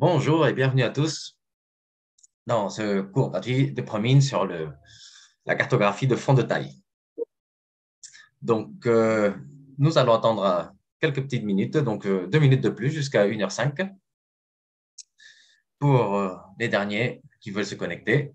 Bonjour et bienvenue à tous dans ce cours gratuit de Promine sur la cartographie de fond de taille. Donc, euh, nous allons attendre quelques petites minutes, donc euh, deux minutes de plus jusqu'à 1h05 pour euh, les derniers qui veulent se connecter.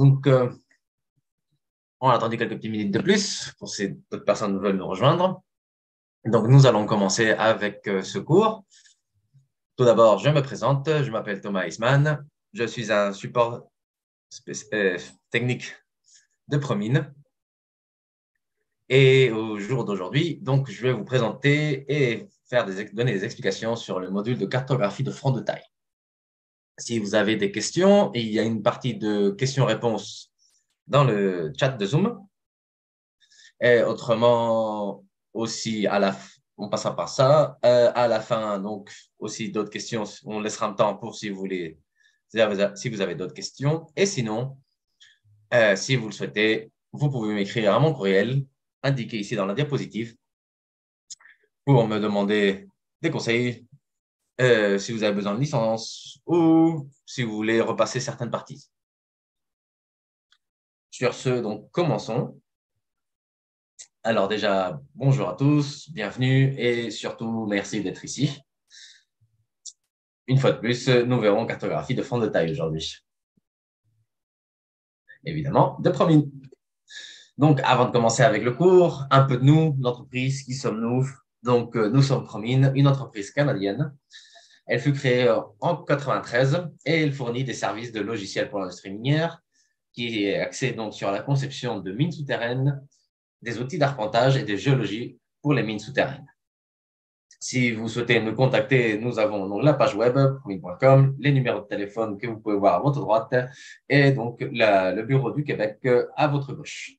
Donc, euh, on a attendu quelques petites minutes de plus pour si d'autres personnes veulent nous rejoindre. Donc, nous allons commencer avec euh, ce cours. Tout d'abord, je me présente. Je m'appelle Thomas Eisman. Je suis un support euh, technique de Promine. Et au jour d'aujourd'hui, donc, je vais vous présenter et faire donner des explications sur le module de cartographie de front de taille. Si vous avez des questions, il y a une partie de questions-réponses dans le chat de Zoom. Et autrement, aussi, on passera par ça. Euh, à la fin, donc, aussi d'autres questions. On laissera un temps pour si vous voulez, si vous avez d'autres questions. Et sinon, euh, si vous le souhaitez, vous pouvez m'écrire à mon courriel indiqué ici dans la diapositive pour me demander des conseils, euh, si vous avez besoin de licence ou si vous voulez repasser certaines parties. Sur ce, donc, commençons. Alors déjà, bonjour à tous, bienvenue et surtout merci d'être ici. Une fois de plus, nous verrons cartographie de fond de taille aujourd'hui. Évidemment, de promis. Donc, avant de commencer avec le cours, un peu de nous, l'entreprise, qui sommes-nous? Donc, euh, nous sommes Promine, une entreprise canadienne elle fut créée en 1993 et elle fournit des services de logiciels pour l'industrie minière qui est axé donc sur la conception de mines souterraines, des outils d'arpentage et de géologie pour les mines souterraines. Si vous souhaitez nous contacter, nous avons donc la page web promine.com, les numéros de téléphone que vous pouvez voir à votre droite et donc le bureau du Québec à votre gauche.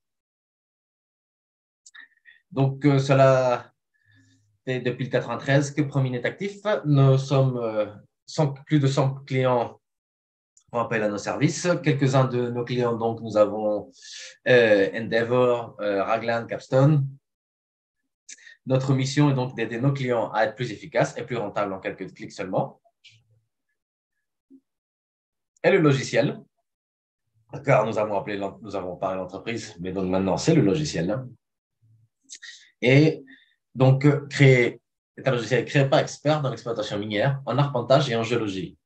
Donc, euh, cela depuis le 93 que Promine est actif. Nous sommes euh, plus de 100 clients on appelle à nos services. Quelques-uns de nos clients, donc, nous avons euh, Endeavor, euh, Raglan, Capstone. Notre mission est donc d'aider nos clients à être plus efficaces et plus rentables en quelques clics seulement. Et le logiciel, car nous avons appelé, nous avons parlé l'entreprise, mais donc maintenant c'est le logiciel. Et donc, euh, un logiciel créé par experts dans l'exploitation minière, en arpentage et en géologie.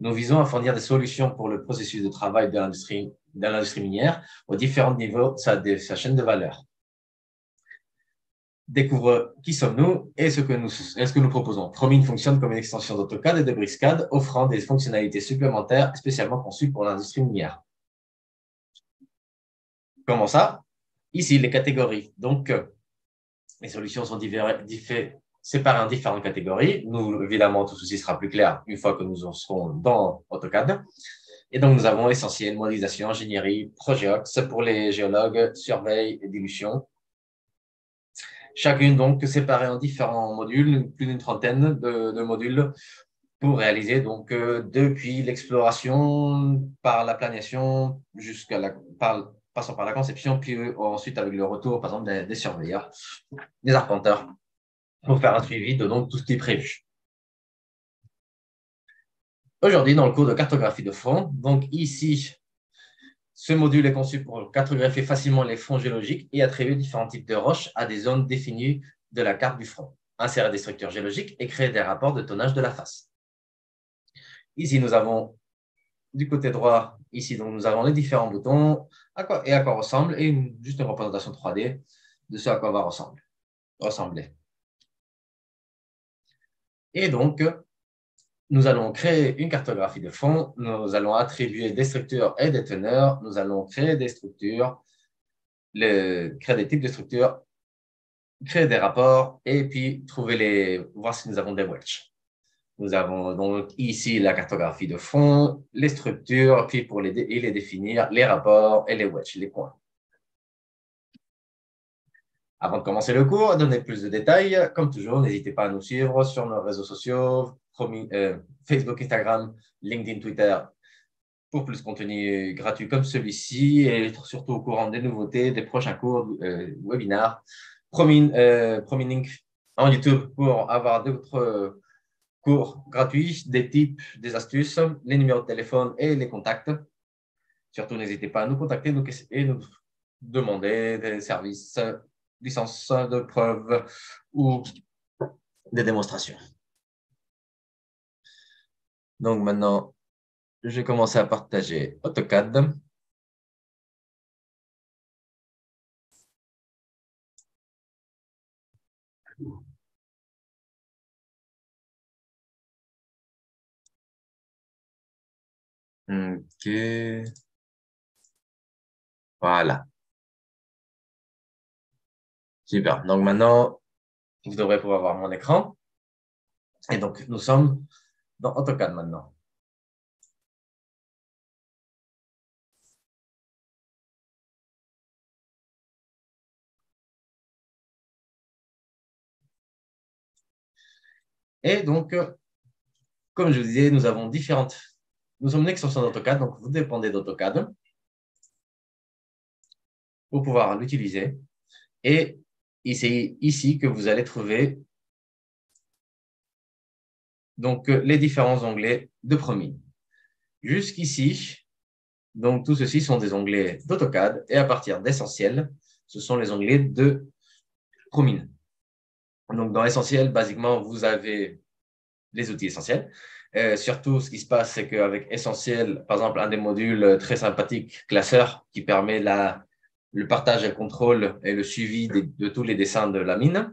Nous visons à fournir des solutions pour le processus de travail de l'industrie, minière aux différents niveaux de sa, chaîne de valeur. Découvre qui sommes-nous et ce que nous, proposons. Promine fonctionne comme une extension d'AutoCAD et de BricsCAD, offrant des fonctionnalités supplémentaires spécialement conçues pour l'industrie minière. Comment ça? Ici, les catégories. Donc, les solutions sont séparées en différentes catégories. Nous, évidemment, tout ceci sera plus clair une fois que nous serons dans AutoCAD. Et donc, nous avons essentiel, modélisation, ingénierie, Progeox pour les géologues, surveille et dilution. Chacune donc séparée en différents modules, plus d'une trentaine de, modules pour réaliser donc euh, depuis l'exploration par la planification jusqu'à la par, passant par la conception, puis ensuite avec le retour, par exemple, des, surveilleurs, des arpenteurs, pour faire un suivi de donc, tout ce qui est prévu. Aujourd'hui, dans le cours de cartographie de front, donc ici, ce module est conçu pour cartographier facilement les fonds géologiques et attribuer différents types de roches à des zones définies de la carte du front, insérer des structures géologiques et créer des rapports de tonnage de la face. Ici, nous avons du côté droit, ici, donc nous avons les différents boutons à quoi, et à quoi ressemble, et juste une représentation 3D de ce à quoi va ressembler. ressembler. Et donc, nous allons créer une cartographie de fond, nous allons attribuer des structures et des teneurs, nous allons créer des structures, créer des types de structures, créer des rapports et puis trouver les, voir si nous avons des wedges. Nous avons donc ici la cartographie de fond, les structures, puis pour les, les définir, les rapports et les wedges, les points. Avant de commencer le cours, donner plus de détails, comme toujours, n'hésitez pas à nous suivre sur nos réseaux sociaux, euh, Facebook, Instagram, LinkedIn, Twitter, pour plus de contenu gratuit comme celui-ci et être surtout au courant des nouveautés, des prochains cours, euh, webinars. Promis, euh, en YouTube pour avoir d'autres cours gratuits, des tips, des astuces, les numéros de téléphone et les contacts. Surtout, n'hésitez pas à nous contacter et nous demander des services, licences de preuve ou des démonstrations. Donc maintenant, je vais commencer à partager AutoCAD. OK. Voilà. Super. Donc maintenant, vous devrez pouvoir voir mon écran. Et donc, nous sommes dans AutoCAD maintenant. Et donc, comme je vous disais, nous avons différentes nous sommes une extension d'AutoCAD, donc vous dépendez d'AutoCAD pour pouvoir l'utiliser. Et c'est ici que vous allez trouver donc, les différents onglets de Promine. Jusqu'ici, donc tout ceci sont des onglets d'AutoCAD et à partir d'essentiel, ce sont les onglets de Promine. Donc, dans l'essentiel, basiquement, vous avez les outils essentiels. Euh, surtout, ce qui se passe, c'est qu'avec Essentiel, par exemple, un des modules très sympathiques, Classeur, qui permet la, le partage le contrôle et le suivi de, tous les dessins de la mine,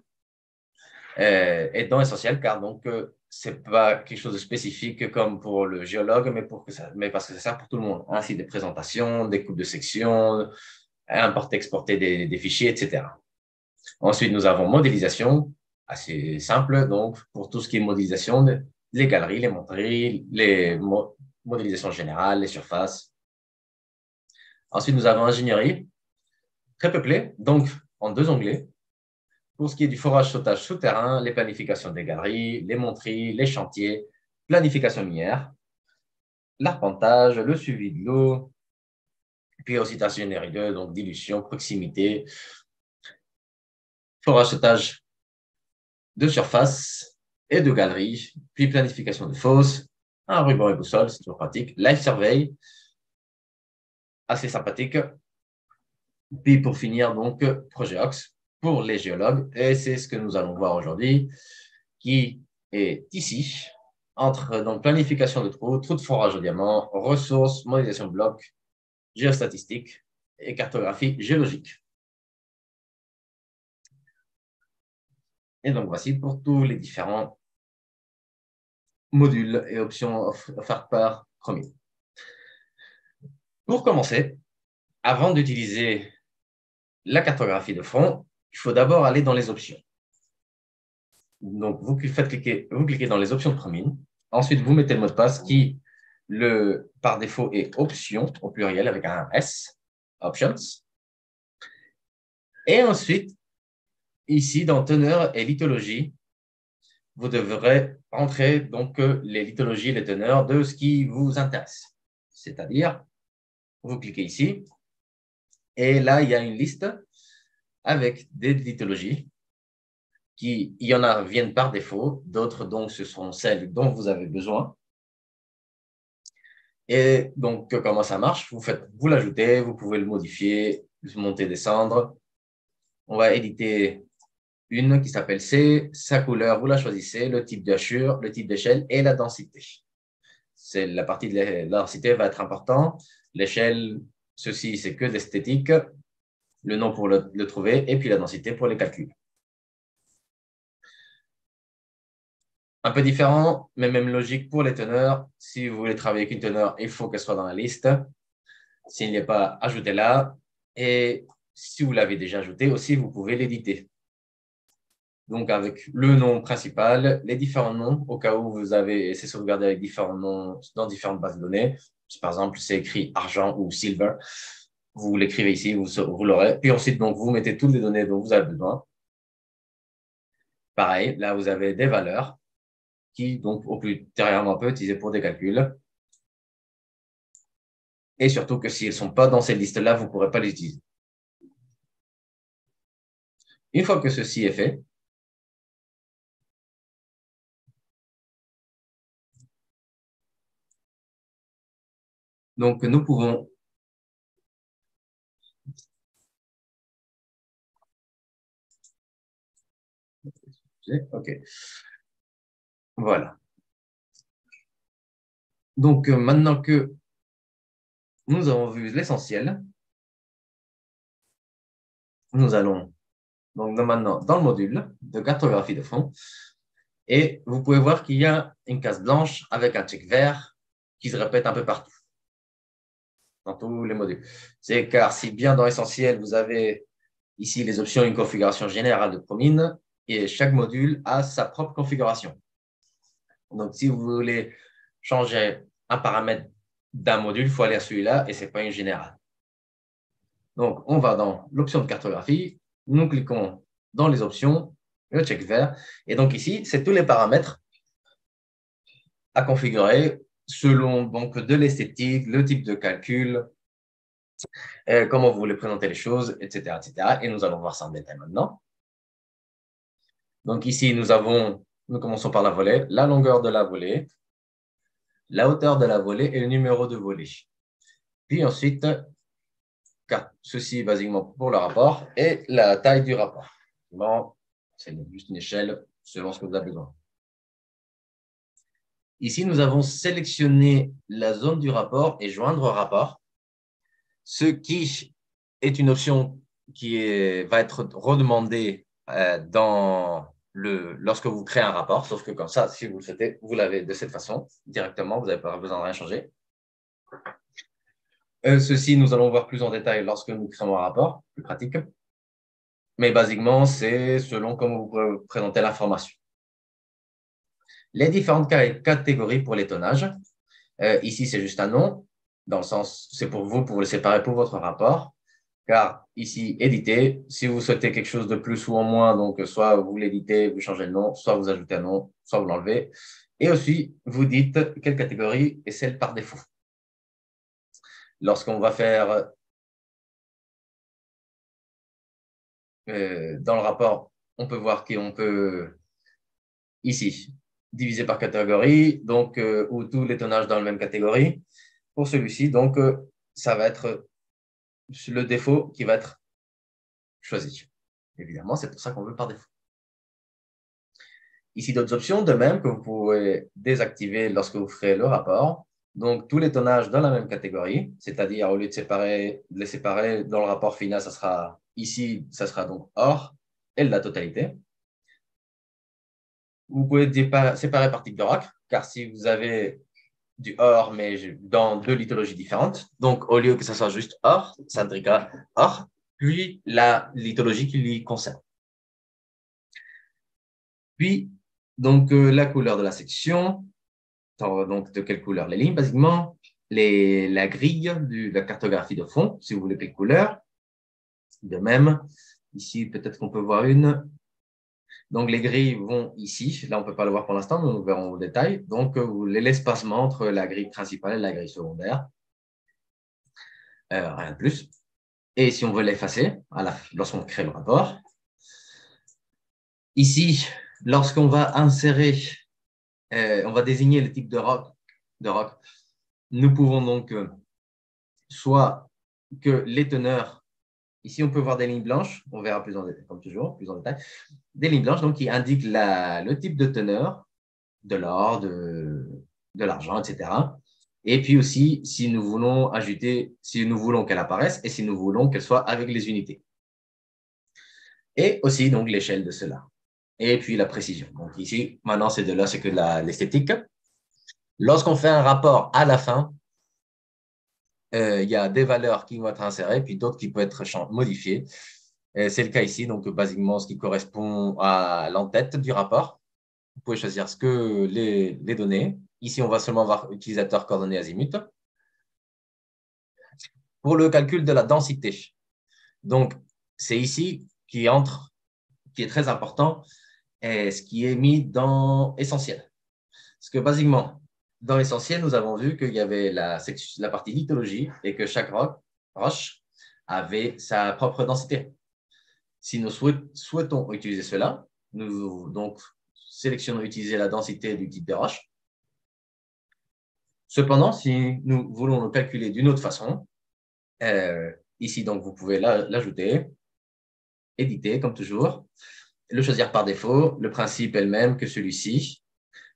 euh, est dans Essentiel, car donc, euh, c'est pas quelque chose de spécifique comme pour le géologue, mais, pour que ça, mais parce que ça sert pour tout le monde. Ainsi, des présentations, des coupes de sections, importer, exporter des fichiers, etc. Ensuite, nous avons modélisation, assez simple, donc, pour tout ce qui est modélisation, les galeries, les monteries, les modélisations générales, les surfaces. Ensuite, nous avons ingénierie, très peuplée, donc en deux onglets. Pour ce qui est du forage sautage souterrain, les planifications des galeries, les monteries, les chantiers, planification minière, l'arpentage, le suivi de l'eau, puis aussi ingénierie 2, donc dilution, proximité, forage sautage de surface, et de galeries, puis planification de fosses, un ruban et boussole, c'est toujours pratique, live survey, assez sympathique. Puis pour finir, donc, projet OX pour les géologues, et c'est ce que nous allons voir aujourd'hui, qui est ici, entre donc, planification de trous, trous de forage au diamant, ressources, modélisation de blocs, géostatistique et cartographie géologique. Et donc voici pour tous les différents modules et options offertes par Chromium. Pour commencer, avant d'utiliser la cartographie de front, il faut d'abord aller dans les options. Donc, vous, faites cliquer, vous cliquez dans les options de Chromium. Ensuite, vous mettez le mot de passe qui, le, par défaut, est option au pluriel avec un S, options. Et ensuite, ici, dans teneur et lithologie, vous devrez entrer donc euh, les lithologies et les teneurs de ce qui vous intéresse. C'est-à-dire, vous cliquez ici, et là, il y a une liste avec des lithologies qui, il y en a, viennent par défaut, d'autres, donc, ce sont celles dont vous avez besoin. Et donc, comment ça marche? Vous faites, vous l'ajoutez, vous pouvez le modifier, monter, descendre. On va éditer une qui s'appelle C, sa couleur, vous la choisissez, le type d'hachure, le type d'échelle et la densité. c'est la partie de la densité va être importante. L'échelle, ceci, c'est que d'esthétique. Le nom pour le, trouver et puis la densité pour les calculs. Un peu différent, mais même logique pour les teneurs. Si vous voulez travailler avec une teneur, il faut qu'elle soit dans la liste. S'il n'y est pas, ajoutez-la. Et si vous l'avez déjà ajouté aussi, vous pouvez l'éditer. Donc, avec le nom principal, les différents noms, au cas où vous avez essayé de sauvegarder avec différents noms dans différentes bases de données. par exemple, c'est écrit argent ou silver, vous l'écrivez ici, vous, l'aurez. Puis ensuite, donc, vous mettez toutes les données dont vous avez besoin. Pareil, là, vous avez des valeurs qui, donc, au plus on peut utiliser pour des calculs. Et surtout que si elles ne sont pas dans cette liste-là, vous ne pourrez pas les utiliser. Une fois que ceci est fait, donc nous pouvons OK. Voilà. Donc, euh, maintenant que nous avons vu l'essentiel, nous allons maintenant dans le module de cartographie de fond et vous pouvez voir qu'il y a une case blanche avec un check vert qui se répète un peu partout dans tous les modules. C'est car si bien dans l'essentiel, vous avez ici les options une configuration générale de Promine et chaque module a sa propre configuration. Donc, si vous voulez changer un paramètre d'un module, il faut aller à celui-là et ce n'est pas une générale. Donc, on va dans l'option de cartographie, nous cliquons dans les options, le check vert, et donc ici, c'est tous les paramètres à configurer selon donc, de l'esthétique, le type de calcul, euh, comment vous voulez présenter les choses, etc., etc. Et nous allons voir ça en détail maintenant. Donc ici, nous avons nous commençons par la volée, la longueur de la volée, la hauteur de la volée et le numéro de volée. Puis ensuite, ceci basiquement pour le rapport et la taille du rapport. Bon, c'est juste une échelle selon ce que vous avez besoin. Ici, nous avons sélectionné la zone du rapport et joindre rapport, ce qui est une option qui va être redemandée euh, lorsque vous créez un rapport, sauf que comme ça, si vous le souhaitez, vous l'avez de cette façon, directement, vous n'avez pas besoin de rien changer. Euh, ceci, nous allons voir plus en détail lorsque nous créons un rapport, plus pratique. Mais basiquement, c'est selon comment vous présentez l'information. Les différentes catégories pour les tonnages. Euh, ici, c'est juste un nom, dans le sens, c'est pour vous, pour le séparer pour votre rapport car ici, éditer, si vous souhaitez quelque chose de plus ou en moins, donc soit vous l'éditez, vous changez le nom, soit vous ajoutez un nom, soit vous l'enlevez. Et aussi, vous dites quelle catégorie est celle par défaut. Lorsqu'on va faire euh, dans le rapport, on peut voir qu'on peut, ici, diviser par catégorie, donc, euh, ou tous les tonnages dans la même catégorie. Pour celui-ci, donc, euh, ça va être le défaut qui va être choisi. Évidemment, c'est pour ça qu'on veut par défaut. Ici, d'autres options, de même que vous pouvez désactiver lorsque vous ferez le rapport. Donc, tous les tonnages dans la même catégorie, c'est-à-dire au lieu de, séparer, de les séparer dans le rapport final, ça sera ici, ça sera donc or et la totalité. Vous pouvez séparer par type de car si vous avez du or, mais dans deux lithologies différentes. Donc, au lieu que ça soit juste or, ça indiquera or, puis la lithologie qui lui concerne. Puis, donc, euh, la couleur de la section, donc de quelle couleur Les lignes, basiquement, les, la grille de la cartographie de fond, si vous voulez quelle couleur. De même, ici, peut-être qu'on peut voir une donc, les grilles vont ici. Là, on ne peut pas le voir pour l'instant, mais nous verrons au détail. Donc, euh, l'espacement entre la grille principale et la grille secondaire. Euh, rien de plus. Et si on veut l'effacer, lorsqu'on crée le rapport, ici, lorsqu'on va insérer, euh, on va désigner le type de rock, de rock nous pouvons donc soit que les teneurs Ici, on peut voir des lignes blanches, on verra plus en détail, comme toujours, plus en détail. Des lignes blanches donc, qui indiquent le type de teneur de l'or, de, l'argent, etc. Et puis aussi, si nous voulons ajouter, si nous voulons qu'elle apparaisse et si nous voulons qu'elle soit avec les unités. Et aussi, donc, l'échelle de cela. Et puis la précision. Donc ici, maintenant, c'est de là, c'est que l'esthétique. Lorsqu'on fait un rapport à la fin, il y a des valeurs qui vont être insérées, puis d'autres qui peuvent être modifiées. C'est le cas ici, donc basiquement ce qui correspond à l'entête du rapport. Vous pouvez choisir ce que les, les données. Ici, on va seulement voir utilisateur coordonnées azimut. Pour le calcul de la densité, donc c'est ici qui entre, qui est très important, et ce qui est mis dans essentiel. Parce que basiquement, dans l'essentiel, nous avons vu qu'il y avait la, partie lithologie et que chaque roche avait sa propre densité. Si nous souhaitons utiliser cela, nous donc sélectionnons utiliser la densité du type de roche. Cependant, si nous voulons le calculer d'une autre façon, euh, ici, donc, vous pouvez l'ajouter, éditer, comme toujours, le choisir par défaut. Le principe est le même que celui-ci.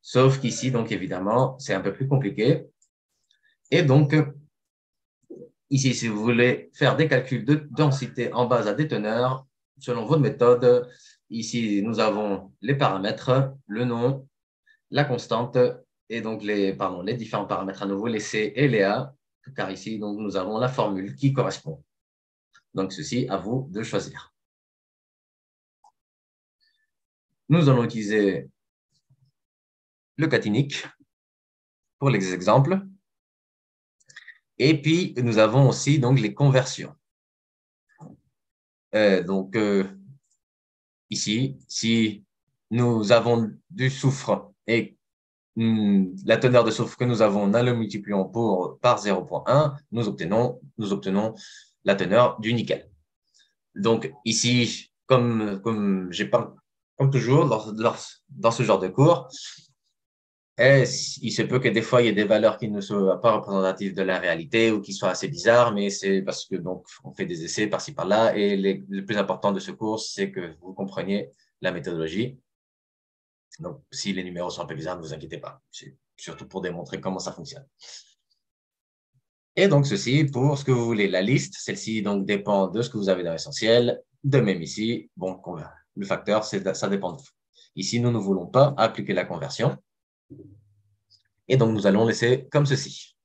Sauf qu'ici, donc évidemment, c'est un peu plus compliqué. Et donc, ici, si vous voulez faire des calculs de densité en base à des teneurs, selon votre méthode, ici, nous avons les paramètres, le nom, la constante, et donc les, pardon, les différents paramètres à nouveau, les C et les A, car ici, donc, nous avons la formule qui correspond. Donc, ceci, à vous de choisir. Nous allons utiliser le catinique pour les exemples. Et puis, nous avons aussi donc les conversions. Euh, donc, euh, ici, si nous avons du soufre et hmm, la teneur de soufre que nous avons, nous le multiplions pour, par 0.1, nous obtenons, nous obtenons la teneur du nickel. Donc, ici, comme, comme j'ai pas, comme toujours, dans ce genre de cours, et il se peut que des fois, il y ait des valeurs qui ne soient pas représentatives de la réalité ou qui soient assez bizarres, mais c'est parce que donc on fait des essais par-ci par-là. Et le plus important de ce cours, c'est que vous compreniez la méthodologie. Donc, si les numéros sont un peu bizarres, ne vous inquiétez pas. C'est surtout pour démontrer comment ça fonctionne. Et donc, ceci pour ce que vous voulez. La liste, celle-ci donc dépend de ce que vous avez dans l'essentiel. De même ici, bon, le facteur, ça dépend de vous. Ici, nous ne voulons pas appliquer la conversion. Et donc, nous allons laisser comme ceci.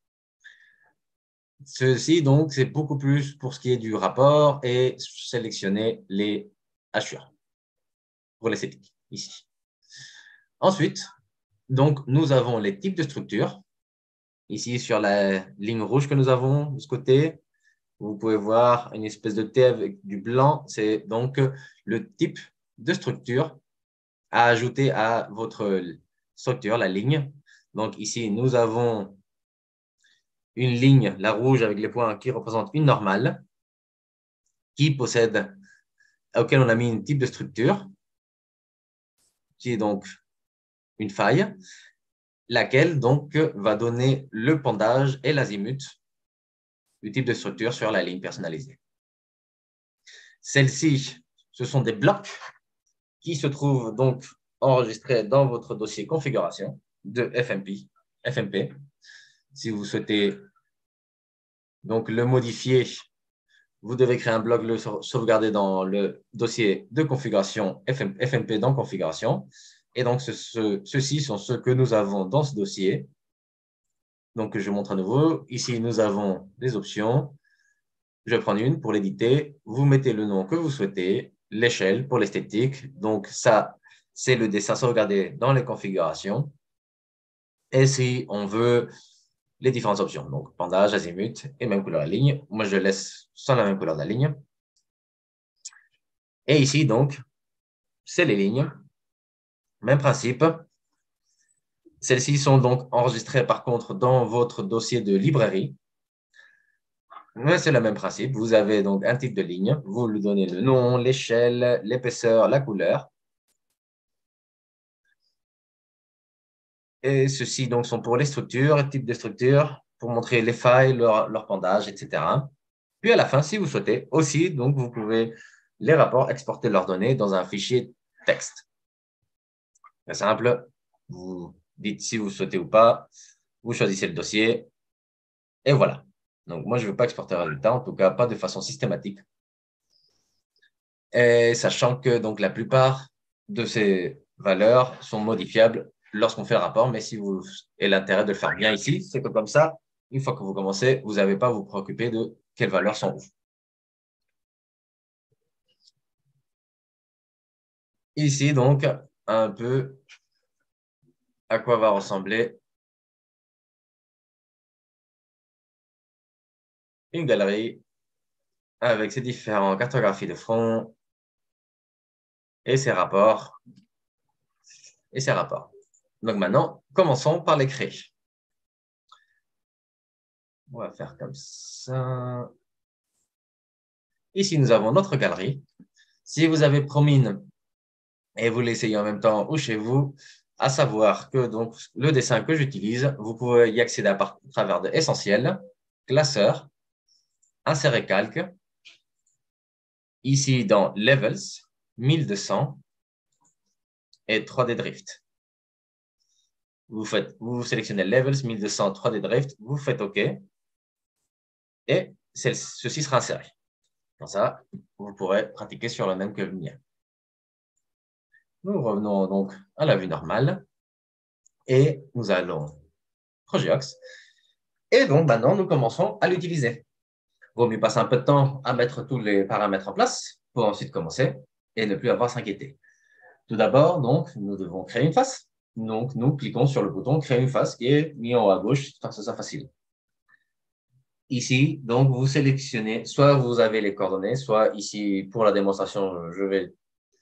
Ceci, donc, c'est beaucoup plus pour ce qui est du rapport et sélectionner les hachures pour l'esthétique, ici. Ensuite, donc, nous avons les types de structures. Ici, sur la ligne rouge que nous avons de ce côté, vous pouvez voir une espèce de T avec du blanc. C'est donc le type de structure à ajouter à votre structure, la ligne. Donc ici, nous avons une ligne, la rouge avec les points qui représente une normale, qui possède, auquel on a mis un type de structure, qui est donc une faille, laquelle donc va donner le pendage et l'azimut du type de structure sur la ligne personnalisée. Celles-ci, ce sont des blocs qui se trouvent donc enregistré dans votre dossier configuration de FMP. FMP. Si vous souhaitez donc le modifier, vous devez créer un bloc, le sauvegarder dans le dossier de configuration FMP dans configuration. Et donc, ceux-ci sont ceux que nous avons dans ce dossier. Donc, je montre à nouveau. Ici, nous avons des options. Je vais prendre une pour l'éditer. Vous mettez le nom que vous souhaitez, l'échelle pour l'esthétique. Donc, ça, c'est le dessin sauvegardé dans les configurations. Et si on veut les différentes options, donc pendage, azimut et même couleur de ligne. Moi, je laisse sans la même couleur de la ligne. Et ici, donc, c'est les lignes. Même principe. Celles-ci sont donc enregistrées par contre dans votre dossier de librairie. Mais c'est le même principe. Vous avez donc un type de ligne. Vous lui donnez le nom, l'échelle, l'épaisseur, la couleur. Et ceux-ci donc sont pour les structures, types de structures, pour montrer les failles, leur, leur, pendage, etc. Puis à la fin, si vous souhaitez, aussi, donc vous pouvez les rapports exporter leurs données dans un fichier texte. C'est simple, vous dites si vous souhaitez ou pas, vous choisissez le dossier Et voilà. Donc, moi, je ne veux pas exporter un résultat, en tout cas pas de façon systématique. Et sachant que donc, la plupart de ces valeurs sont modifiables lorsqu'on fait le rapport, mais si vous avez l'intérêt de le faire bien ici, c'est que comme ça, une fois que vous commencez, vous n'avez pas à vous préoccuper de quelles valeurs sont où. Ici, donc, un peu à quoi va ressembler une galerie avec ses différentes cartographies de front et ses rapports. Et ses rapports. Donc maintenant, commençons par les. On va faire comme ça. Ici, nous avons notre galerie. Si vous avez Promine et vous l'essayez en même temps ou chez vous, à savoir que donc le dessin que j'utilise, vous pouvez y accéder à, travers de Essentiel, Classeur, Insérer calque, ici dans Levels, 1200 et 3D Drift. Vous, faites, vous sélectionnez Levels, 1200, 3D Drift, vous faites OK et ceci sera inséré. Comme ça, vous pourrez pratiquer sur le même que le mien. Nous revenons donc à la vue normale et nous allons Projeox. Et donc maintenant, nous commençons à l'utiliser. Vaut mieux passer un peu de temps à mettre tous les paramètres en place pour ensuite commencer et ne plus avoir à s'inquiéter. Tout d'abord, donc, nous devons créer une face. Donc, nous cliquons sur le bouton Créer une face qui est mis en haut à gauche, pour que ce soit facile. Ici, donc, vous sélectionnez, soit vous avez les coordonnées, soit ici, pour la démonstration, je vais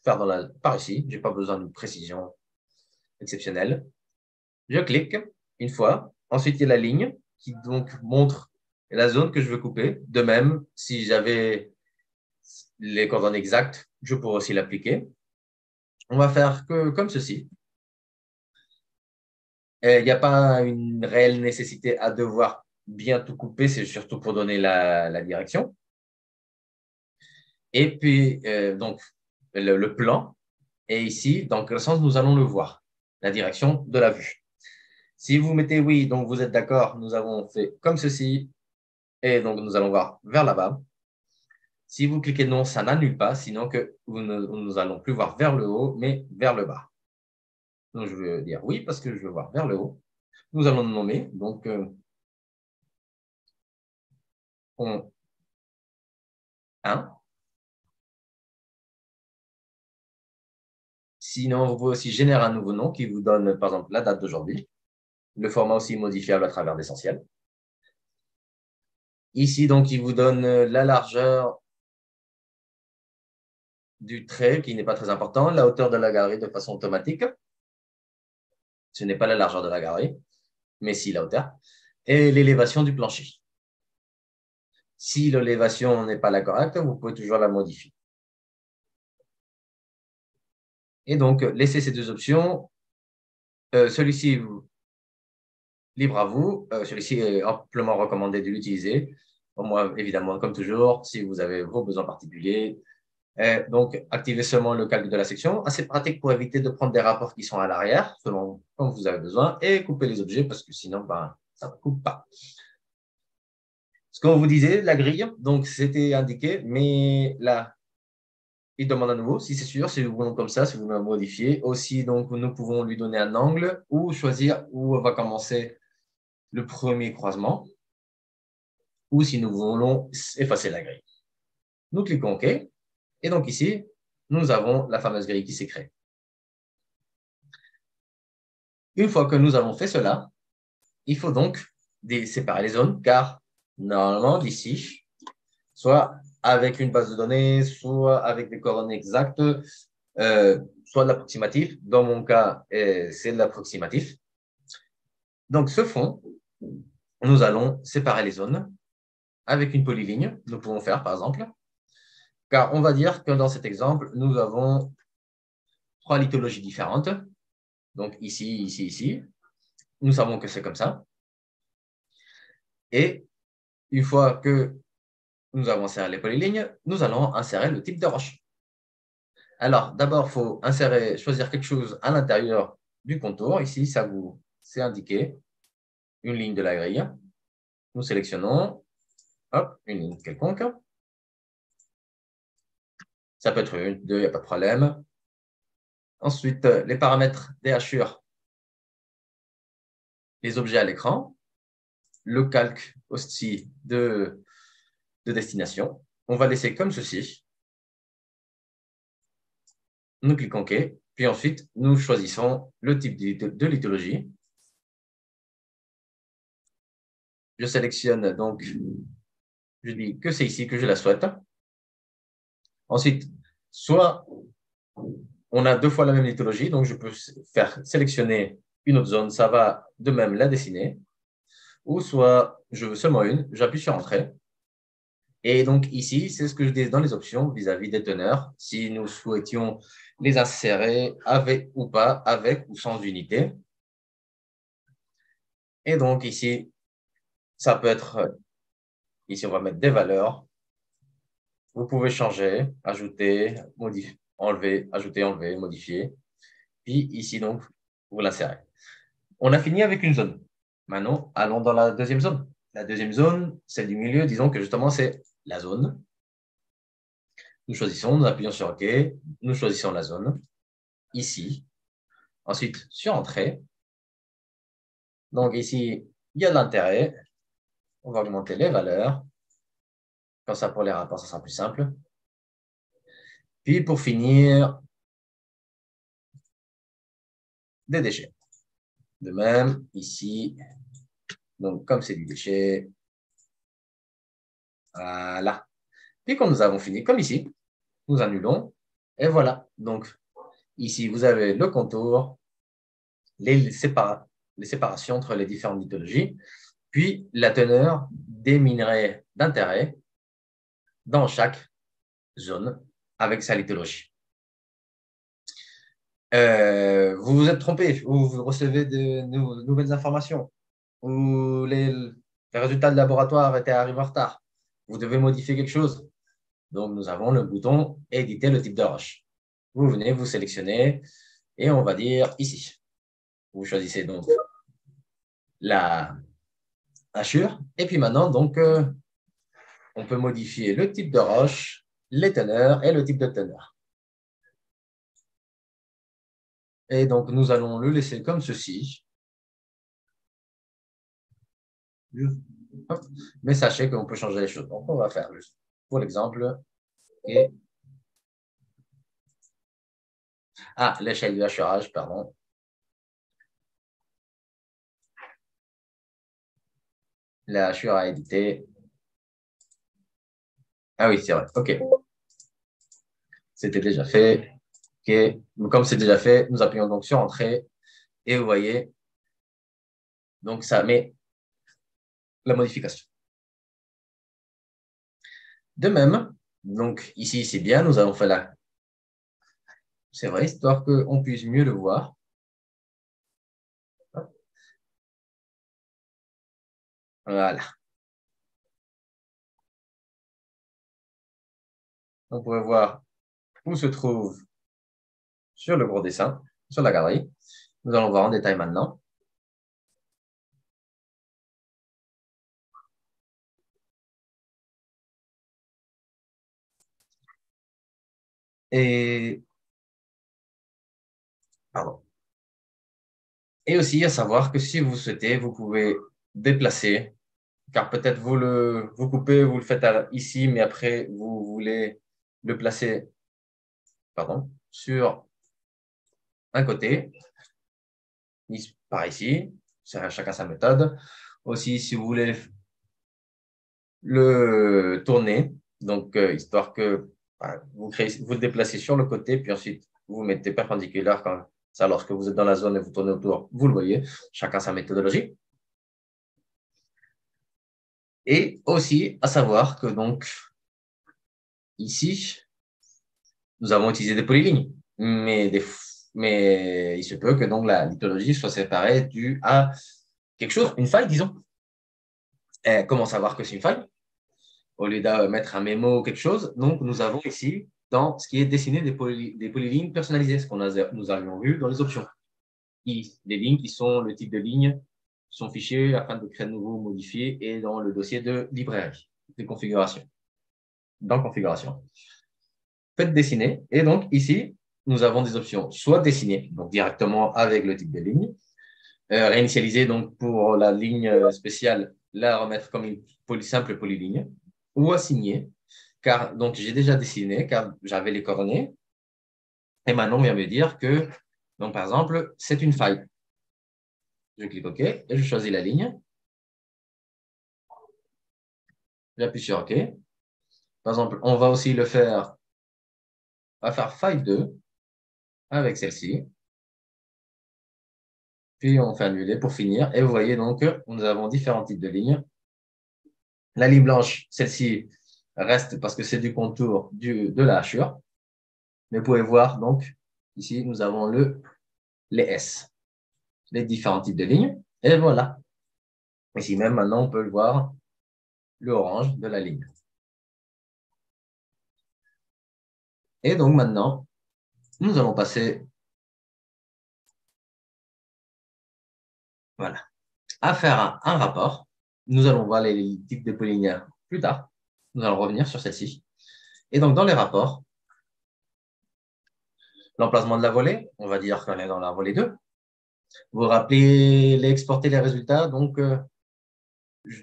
faire par ici. Je n'ai pas besoin d'une précision exceptionnelle. Je clique une fois. Ensuite, il y a la ligne qui donc montre la zone que je veux couper. De même, si j'avais les coordonnées exactes, je pourrais aussi l'appliquer. On va faire comme ceci. Il n'y a pas une réelle nécessité à devoir bien tout couper, c'est surtout pour donner la, direction. Et puis, euh, donc, le, plan. Et ici, dans quel sens nous allons le voir? La direction de la vue. Si vous mettez oui, donc vous êtes d'accord, nous avons fait comme ceci. Et donc, nous allons voir vers là-bas. Si vous cliquez non, ça n'annule pas, sinon que ne, nous allons plus voir vers le haut, mais vers le bas. Donc, je veux dire oui parce que je veux voir vers le haut. Nous allons nommer, donc, euh, on 1. Sinon, vous pouvez aussi générer un nouveau nom qui vous donne, par exemple, la date d'aujourd'hui. Le format aussi modifiable à travers l'essentiel. Ici, donc, il vous donne la largeur du trait, qui n'est pas très important, la hauteur de la galerie de façon automatique. Ce n'est pas la largeur de la galerie, mais si la hauteur. Et l'élévation du plancher. Si l'élévation n'est pas la correcte, vous pouvez toujours la modifier. Et donc, laissez ces deux options. Euh, celui-ci, libre à vous. Euh, celui-ci est amplement recommandé de l'utiliser. Moi, évidemment, comme toujours, si vous avez vos besoins particuliers. Donc, activez seulement le calque de la section. Assez pratique pour éviter de prendre des rapports qui sont à l'arrière, selon comme vous avez besoin, et couper les objets parce que sinon, ben, ça ne coupe pas. Ce qu'on vous disait, la grille, donc c'était indiqué, mais là, il demande à nouveau si c'est sûr, si vous voulez comme ça, si vous voulez modifier. Aussi, donc, nous pouvons lui donner un angle ou choisir où va commencer le premier croisement ou si nous voulons effacer la grille. Nous cliquons OK. Et donc ici, nous avons la fameuse grille qui s'est créée. Une fois que nous avons fait cela, il faut donc séparer les zones car normalement d'ici, soit avec une base de données, soit avec des coordonnées exactes, euh, soit de l'approximatif. Dans mon cas, euh, c'est de l'approximatif. Donc, ce fond, nous allons séparer les zones avec une polyligne. Nous pouvons faire, par exemple, car on va dire que dans cet exemple, nous avons trois lithologies différentes. Donc, ici, ici, ici. Nous savons que c'est comme ça. Et une fois que nous avons inséré les polylignes, nous allons insérer le type de roche. Alors, d'abord, il faut insérer, choisir quelque chose à l'intérieur du contour. Ici, ça vous c'est indiqué, une ligne de la grille. nous sélectionnons hop, une ligne quelconque. Ça peut être une, deux, il n'y a pas de problème. Ensuite, les paramètres des hachures, les objets à l'écran, le calque aussi de, de destination. On va laisser comme ceci. Nous cliquons OK. Puis ensuite, nous choisissons le type de lithologie. Je sélectionne donc, je dis que c'est ici que je la souhaite. Ensuite, soit on a deux fois la même lithologie, donc je peux faire sélectionner une autre zone, ça va de même la dessiner. Ou soit je veux seulement une, j'appuie sur Entrée. Et donc ici, c'est ce que je dis dans les options vis-à-vis des teneurs, si nous souhaitions les insérer avec ou pas, avec ou sans unité. Et donc ici, ça peut être, ici on va mettre des valeurs. Vous pouvez changer, ajouter, modifier, enlever, ajouter, enlever, modifier. Puis ici donc, vous l'insérez. On a fini avec une zone. Maintenant, allons dans la deuxième zone. La deuxième zone, celle du milieu, disons que justement, c'est la zone. Nous choisissons, nous appuyons sur OK, nous choisissons la zone, ici. Ensuite, sur Entrée. Donc ici, il y a de l'intérêt. On va augmenter les valeurs. Comme ça, pour les rapports, ça sera plus simple. Puis, pour finir, des déchets. De même, ici, donc comme c'est du déchet, voilà. Puis quand nous avons fini, comme ici, nous annulons, et voilà. Donc ici, vous avez le contour, les, les séparations entre les différentes mythologies, puis la teneur des minerais d'intérêt dans chaque zone avec sa lithologie. Euh, vous vous êtes trompé, ou vous recevez de, nouvelles informations, ou les, résultats de laboratoire étaient arrivés en retard. Vous devez modifier quelque chose. Donc, nous avons le bouton Éditer le type de roche. Vous venez, vous sélectionnez, et on va dire ici. Vous choisissez donc la hachure. Et puis maintenant, donc, euh, on peut modifier le type de roche, les teneurs et le type de teneur. Et donc, nous allons le laisser comme ceci. Mais sachez qu'on peut changer les choses. Donc, on va faire juste pour l'exemple. Ah, l'échelle du hachurage, pardon. La hachure à éditer. Ah oui, c'est vrai. OK. C'était déjà fait. Comme c'est déjà fait, nous appuyons donc sur Entrée et vous voyez, donc ça met la modification. De même, donc ici c'est bien, nous avons fait la... C'est vrai, histoire qu'on puisse mieux le voir. Voilà. On pourrait voir où se trouve sur le gros dessin, sur la galerie. Nous allons voir en détail maintenant. Et. Et aussi à savoir que si vous souhaitez, vous pouvez déplacer, car peut-être vous le vous coupez, vous le faites ici, mais après vous voulez le placer sur un côté, par ici, chacun sa méthode. Aussi, si vous voulez le tourner, donc euh, histoire que bah, vous, créez, vous le déplacez sur le côté, puis ensuite vous mettez perpendiculaire quand ça, lorsque vous êtes dans la zone et vous tournez autour, vous le voyez, chacun sa méthodologie. Et aussi à savoir que donc ici, nous avons utilisé des polylignes, mais il se peut que donc la lithologie soit séparée due à quelque chose, une faille, disons. Et comment savoir que c'est une faille? Au lieu de mettre un mémo ou quelque chose, donc nous avons ici, dans ce qui est dessiné des, des polylignes personnalisées, ce qu'on nous avions vu dans les options. des lignes qui sont le type de ligne son fichier afin de créer de nouveau, modifier et dans le dossier de librairie, de configuration. Dans configuration. Faites dessiner. Et donc, ici, nous avons des options soit dessiner, donc directement avec le type de ligne, euh, réinitialiser donc pour la ligne spéciale, la remettre comme une simple polyligne, ou assigner, car donc j'ai déjà dessiné, car j'avais les coordonnées, et maintenant on vient me dire que, donc par exemple, c'est une faille. Je clique OK et je choisis la ligne. J'appuie sur OK. Par exemple, on va aussi le faire, on va faire faille 2 avec celle-ci. Puis on fait annuler pour finir. Et vous voyez donc, nous avons différents types de lignes. La ligne blanche, celle-ci reste parce que c'est du contour du, de la hachure. Mais vous pouvez voir, donc, ici, nous avons le, les S les différents types de lignes. Et voilà. Ici même, maintenant, on peut le voir, le orange de la ligne. Et donc maintenant, nous allons passer voilà, à faire un, rapport. Nous allons voir les, types de polylinéaires plus tard. Nous allons revenir sur celle-ci. Et donc, dans les rapports, l'emplacement de la volée, on va dire qu'on est dans la volée 2. Vous vous rappelez exporter les résultats. Donc, euh,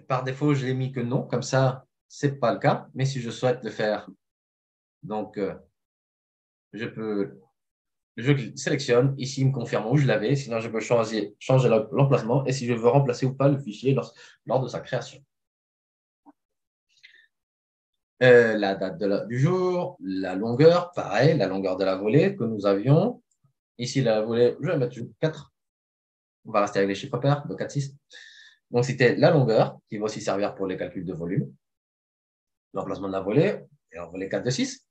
par défaut, je l'ai mis que non. Comme ça, ce n'est pas le cas. Mais si je souhaite le faire, donc, euh, je peux, je sélectionne. Ici, il me confirme où je l'avais. Sinon, je peux changer, l'emplacement et si je veux remplacer ou pas le fichier lors, de sa création. Euh, la date du jour, la longueur, pareil, la longueur de la volée que nous avions. Ici, la volée, je vais mettre 4 on va rester avec les chiffres pairs, de 4, 6. Donc, c'était la longueur, qui va aussi servir pour les calculs de volume. L'emplacement de la volée, et en volée 4 de 6.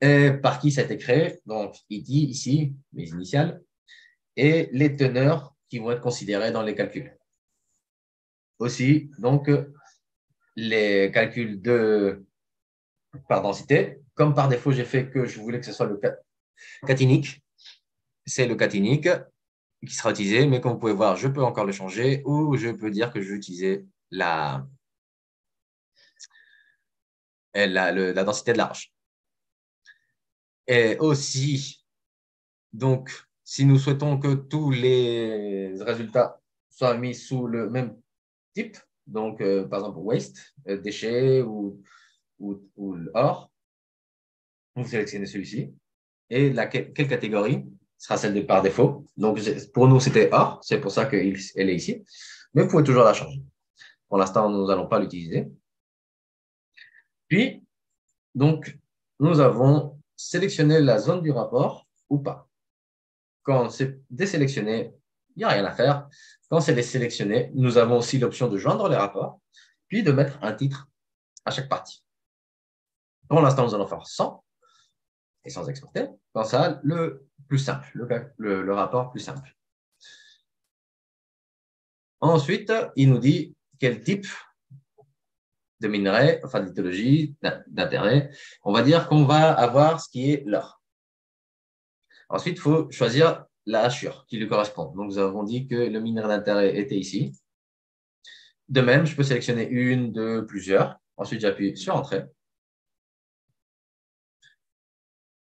Et par qui ça a été créé? Donc, il dit ici, mes initiales, et les teneurs qui vont être considérées dans les calculs. Aussi, donc, les calculs de par densité, comme par défaut, j'ai fait que je voulais que ce soit le catinique, c'est le catinique qui sera utilisé, mais comme vous pouvez voir, je peux encore le changer ou je peux dire que je vais utiliser la, la, densité de l'arche. Et aussi, donc, si nous souhaitons que tous les résultats soient mis sous le même type, donc euh, par exemple waste, euh, déchets ou, ou, ou or, vous sélectionnez celui-ci. Et la, quelle catégorie sera celle de par défaut. Donc, pour nous, c'était A, c'est pour ça qu'elle est ici. Mais vous pouvez toujours la changer. Pour l'instant, nous n'allons pas l'utiliser. Puis, donc, nous avons sélectionné la zone du rapport ou pas. Quand c'est désélectionné, il n'y a rien à faire. Quand c'est désélectionné, nous avons aussi l'option de joindre les rapports, puis de mettre un titre à chaque partie. Pour l'instant, nous allons faire 100 et sans exporter. Quand ça, le plus simple, le, rapport plus simple. Ensuite, il nous dit quel type de minerai, enfin d'ithologie, d'intérêt. On va dire qu'on va avoir ce qui est l'or. Ensuite, il faut choisir la hachure qui lui correspond. Donc, nous avons dit que le minerai d'intérêt était ici. De même, je peux sélectionner une, deux, plusieurs. Ensuite, j'appuie sur Entrée.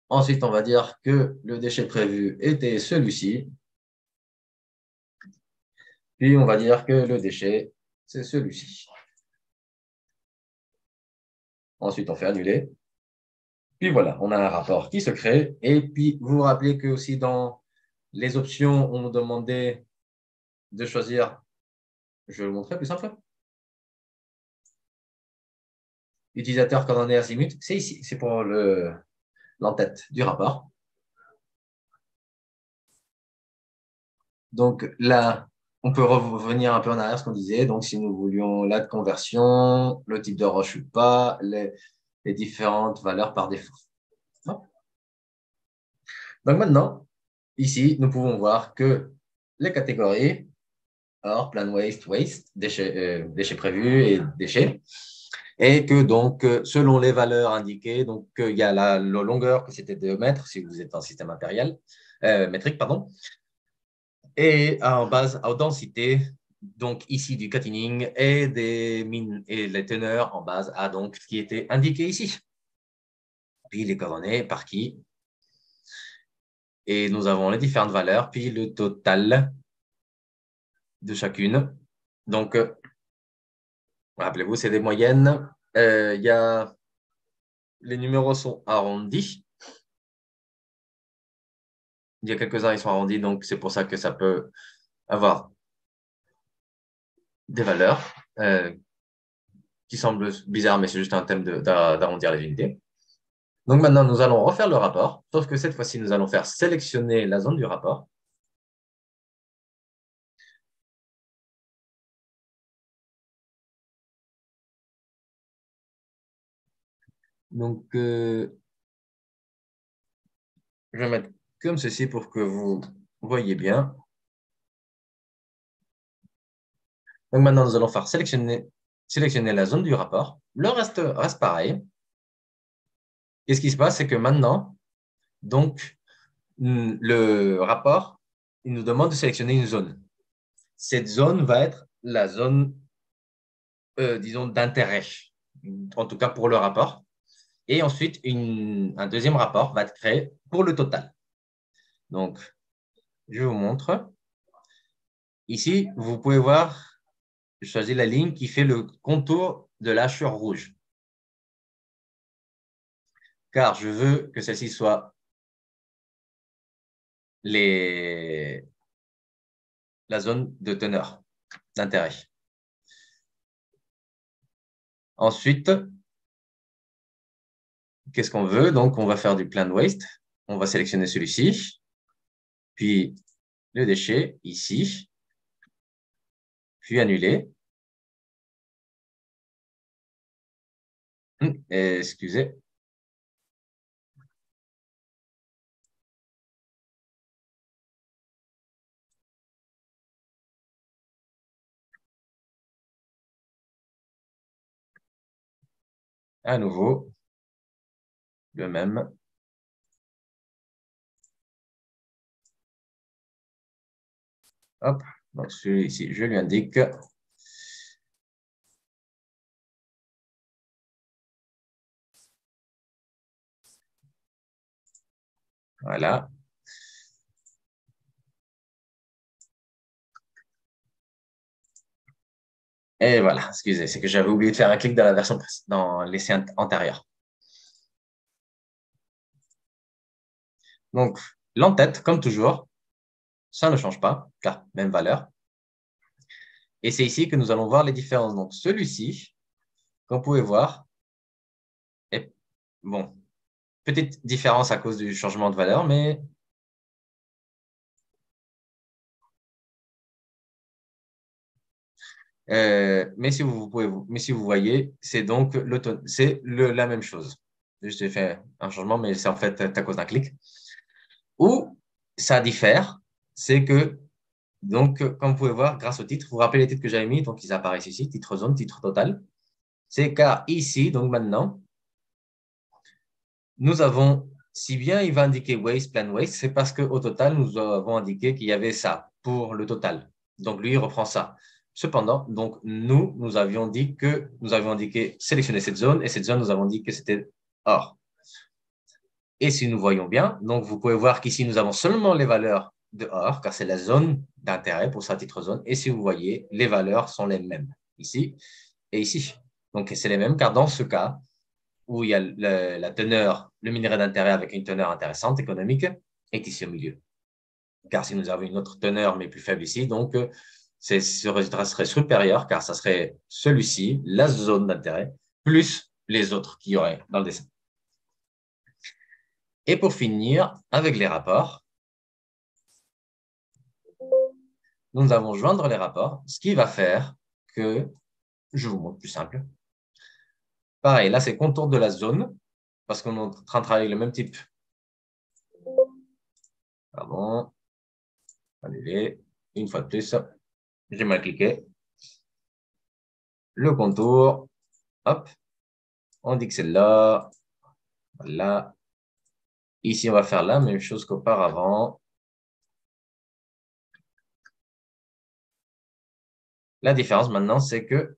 Ensuite, on va dire que le déchet prévu était celui-ci. Puis, on va dire que le déchet, c'est celui-ci. Ensuite, on fait annuler. Puis voilà, on a un rapport qui se crée. Et puis, vous vous rappelez que aussi dans les options, on nous demandait de choisir, je vais le montrer plus simple. Utilisateur coordonnées azimut, c'est ici, c'est pour le, l'entête du rapport. Donc là, on peut revenir un peu en arrière ce qu'on disait. Donc, si nous voulions la conversion, le type de roche ou pas, les, différentes valeurs par défaut. Donc maintenant, ici, nous pouvons voir que les catégories, or, plan waste, waste, déchets, euh, déchets prévus et déchets, et que donc, selon les valeurs indiquées, donc il y a la, longueur que c'était 2 mètres si vous êtes en système impérial, euh, métrique, pardon. Et en base à densité, donc ici du catening et des mines et les teneurs en base à donc ce qui était indiqué ici. Puis les coordonnées par qui? Et nous avons les différentes valeurs, puis le total de chacune. Donc, rappelez-vous, c'est des moyennes. Euh, il y a, les numéros sont arrondis. Il y a quelques-uns, ils sont arrondis, donc c'est pour ça que ça peut avoir des valeurs euh, qui semblent bizarres, mais c'est juste un thème d'arrondir les unités. Donc maintenant, nous allons refaire le rapport, sauf que cette fois-ci, nous allons faire sélectionner la zone du rapport. Donc, euh, je vais mettre comme ceci pour que vous voyez bien. Donc maintenant, nous allons faire sélectionner, la zone du rapport. Le reste reste pareil. Et ce qui se passe, c'est que maintenant, donc, le rapport, il nous demande de sélectionner une zone. Cette zone va être la zone, euh, disons, d'intérêt, en tout cas pour le rapport. Et ensuite, un deuxième rapport va être créé pour le total. Donc, je vous montre. Ici, vous pouvez voir, je choisis la ligne qui fait le contour de l'hachure rouge. Car je veux que celle-ci soit la zone de teneur, d'intérêt. Ensuite, qu'est-ce qu'on veut? Donc, on va faire du plan waste. On va sélectionner celui-ci puis le déchet ici, puis annuler. Hum, excusez. À nouveau, le même. Hop, donc celui-ci, je lui indique. Voilà. Et voilà, excusez, c'est que j'avais oublié de faire un clic dans la version dans l'essai antérieur. Donc, l'entête, comme toujours, ça ne change pas, car même valeur. Et c'est ici que nous allons voir les différences. Donc, celui-ci, comme vous voir, est, bon, petite différence à cause du changement de valeur, mais euh, mais si vous, pouvez, mais si vous voyez, c'est donc c'est la même chose. Juste fait un changement, mais c'est en fait à cause d'un clic. Ou ça diffère c'est que, donc, comme vous pouvez voir, grâce au titre, vous vous rappelez les titres que j'avais mis, donc ils apparaissent ici, titre zone, titre total. C'est car ici, donc maintenant, nous avons, si bien il va indiquer waste, plan waste, c'est parce qu'au total, nous avons indiqué qu'il y avait ça pour le total. Donc, lui, il reprend ça. Cependant, donc, nous, nous avions dit que nous avions indiqué sélectionner cette zone et cette zone, nous avons dit que c'était or. Et si nous voyons bien, donc vous pouvez voir qu'ici, nous avons seulement les valeurs dehors, car c'est la zone d'intérêt pour sa titre zone. Et si vous voyez, les valeurs sont les mêmes ici et ici. Donc, c'est les mêmes, car dans ce cas où il y a la teneur, le minerai d'intérêt avec une teneur intéressante économique, est ici au milieu. Car si nous avons une autre teneur, mais plus faible ici, donc ce résultat serait supérieur, car ça serait celui-ci, la zone d'intérêt, plus les autres qu'il y aurait dans le dessin. Et pour finir, avec les rapports, nous allons joindre les rapports, ce qui va faire que, je vous montre plus simple. Pareil, là, c'est contour de la zone, parce qu'on est en train de travailler le même type. Pardon. Annuler. Une fois de plus. J'ai mal cliqué. Le contour. Hop. On dit que c'est là. Voilà. Ici, on va faire la même chose qu'auparavant. La différence maintenant, c'est que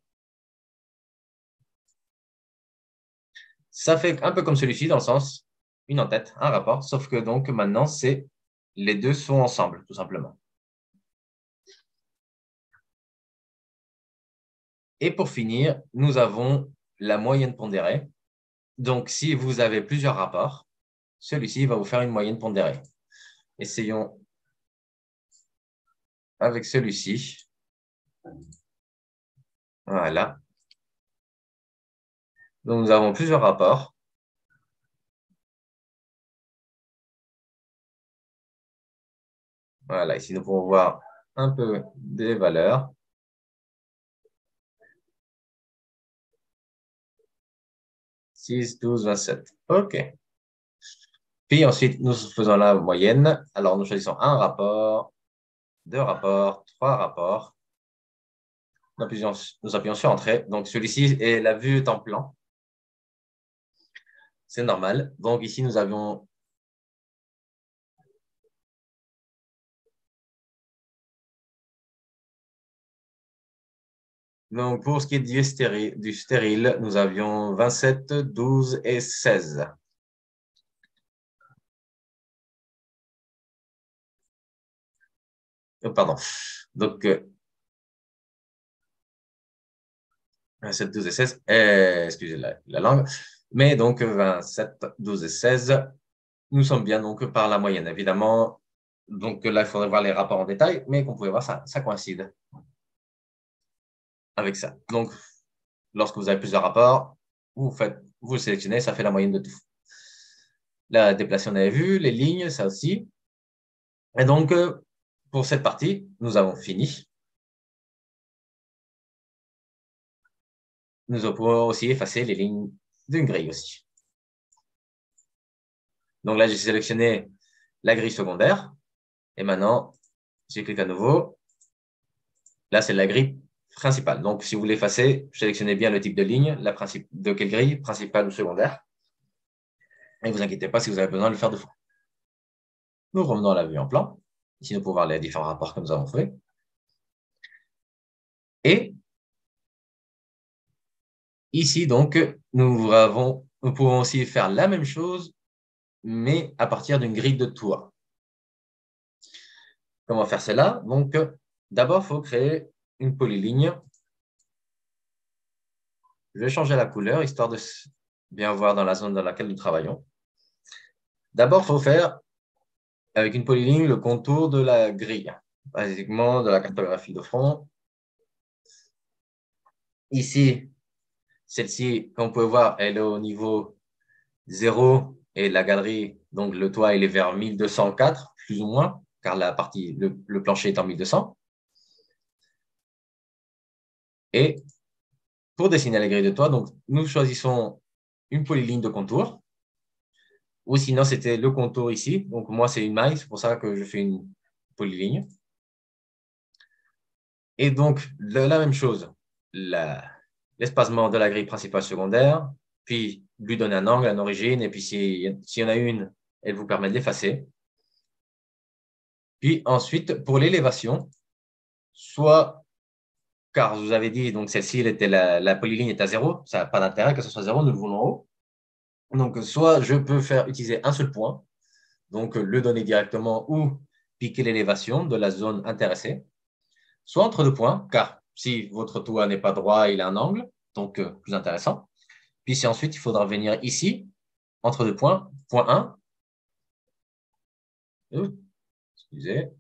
ça fait un peu comme celui-ci dans le sens une en-tête, un rapport, sauf que donc maintenant, c'est les deux sont ensemble, tout simplement. Et pour finir, nous avons la moyenne pondérée. Donc, si vous avez plusieurs rapports, celui-ci va vous faire une moyenne pondérée. Essayons avec celui-ci. Voilà. Donc, nous avons plusieurs rapports. Voilà, ici, nous pouvons voir un peu des valeurs. 6, 12, 27. OK. Puis ensuite, nous faisons la moyenne. Alors, nous choisissons un rapport, deux rapports, trois rapports. Nous appuyons, sur Entrée. Donc, celui-ci, est la vue en plan. C'est normal. Donc, ici, nous avions Donc, pour ce qui est du stérile, du stérile, nous avions 27, 12 et 16. Oh, pardon. Donc, 27, 12 et 16. Eh, excusez la, la, langue. Mais donc, 27, 12 et 16, nous sommes bien donc par la moyenne. Évidemment, donc là, il faudrait voir les rapports en détail, mais qu'on pouvait voir, ça, ça coïncide avec ça. Donc, lorsque vous avez plusieurs rapports, vous, faites, vous sélectionnez, ça fait la moyenne de tout. La déplacement, on avait vu, les lignes, ça aussi. Et donc, euh, pour cette partie, nous avons fini. Nous pouvons aussi effacer les lignes d'une grille aussi. Donc là, j'ai sélectionné la grille secondaire. Et maintenant, je clique à nouveau. Là, c'est la grille principal. Donc, si vous l'effacez, sélectionnez bien le type de ligne, la de quelle grille, principale ou secondaire. Et ne vous inquiétez pas si vous avez besoin de le faire deux fois. Nous revenons à la vue en plan. Ici, nous pouvons voir les différents rapports que nous avons faits. Et ici, donc, nous, pouvons aussi faire la même chose, mais à partir d'une grille de toit. Comment faire cela? Donc, d'abord, il faut créer une polyligne. Je vais changer la couleur, histoire de bien voir dans la zone dans laquelle nous travaillons. D'abord, il faut faire avec une polyligne le contour de la grille, basiquement de la cartographie de front. Ici, celle-ci, comme vous pouvez voir, elle est au niveau 0 et la galerie, donc le toit, il est vers 1204, plus ou moins, car la partie, le, plancher est en 1200. Et pour dessiner la grille de toit, donc, nous choisissons une polyligne de contour. Ou sinon, c'était le contour ici. Donc, moi, c'est une maille. C'est pour ça que je fais une polyligne. Et donc, la, même chose. L'espacement de la grille principale secondaire. Puis, lui donner un angle, une origine. Et puis, s'il y en a une, elle vous permet d'effacer. Puis ensuite, pour l'élévation, soit car je vous avais dit, donc celle-ci, la, la polyligne est à zéro, ça n'a pas d'intérêt que ce soit zéro, nous le voulons en haut. Donc, soit je peux faire utiliser un seul point, donc le donner directement ou piquer l'élévation de la zone intéressée, soit entre deux points, car si votre toit n'est pas droit, il a un angle, donc euh, plus intéressant. Puis si ensuite, il faudra venir ici, entre deux points, point 1, excusez,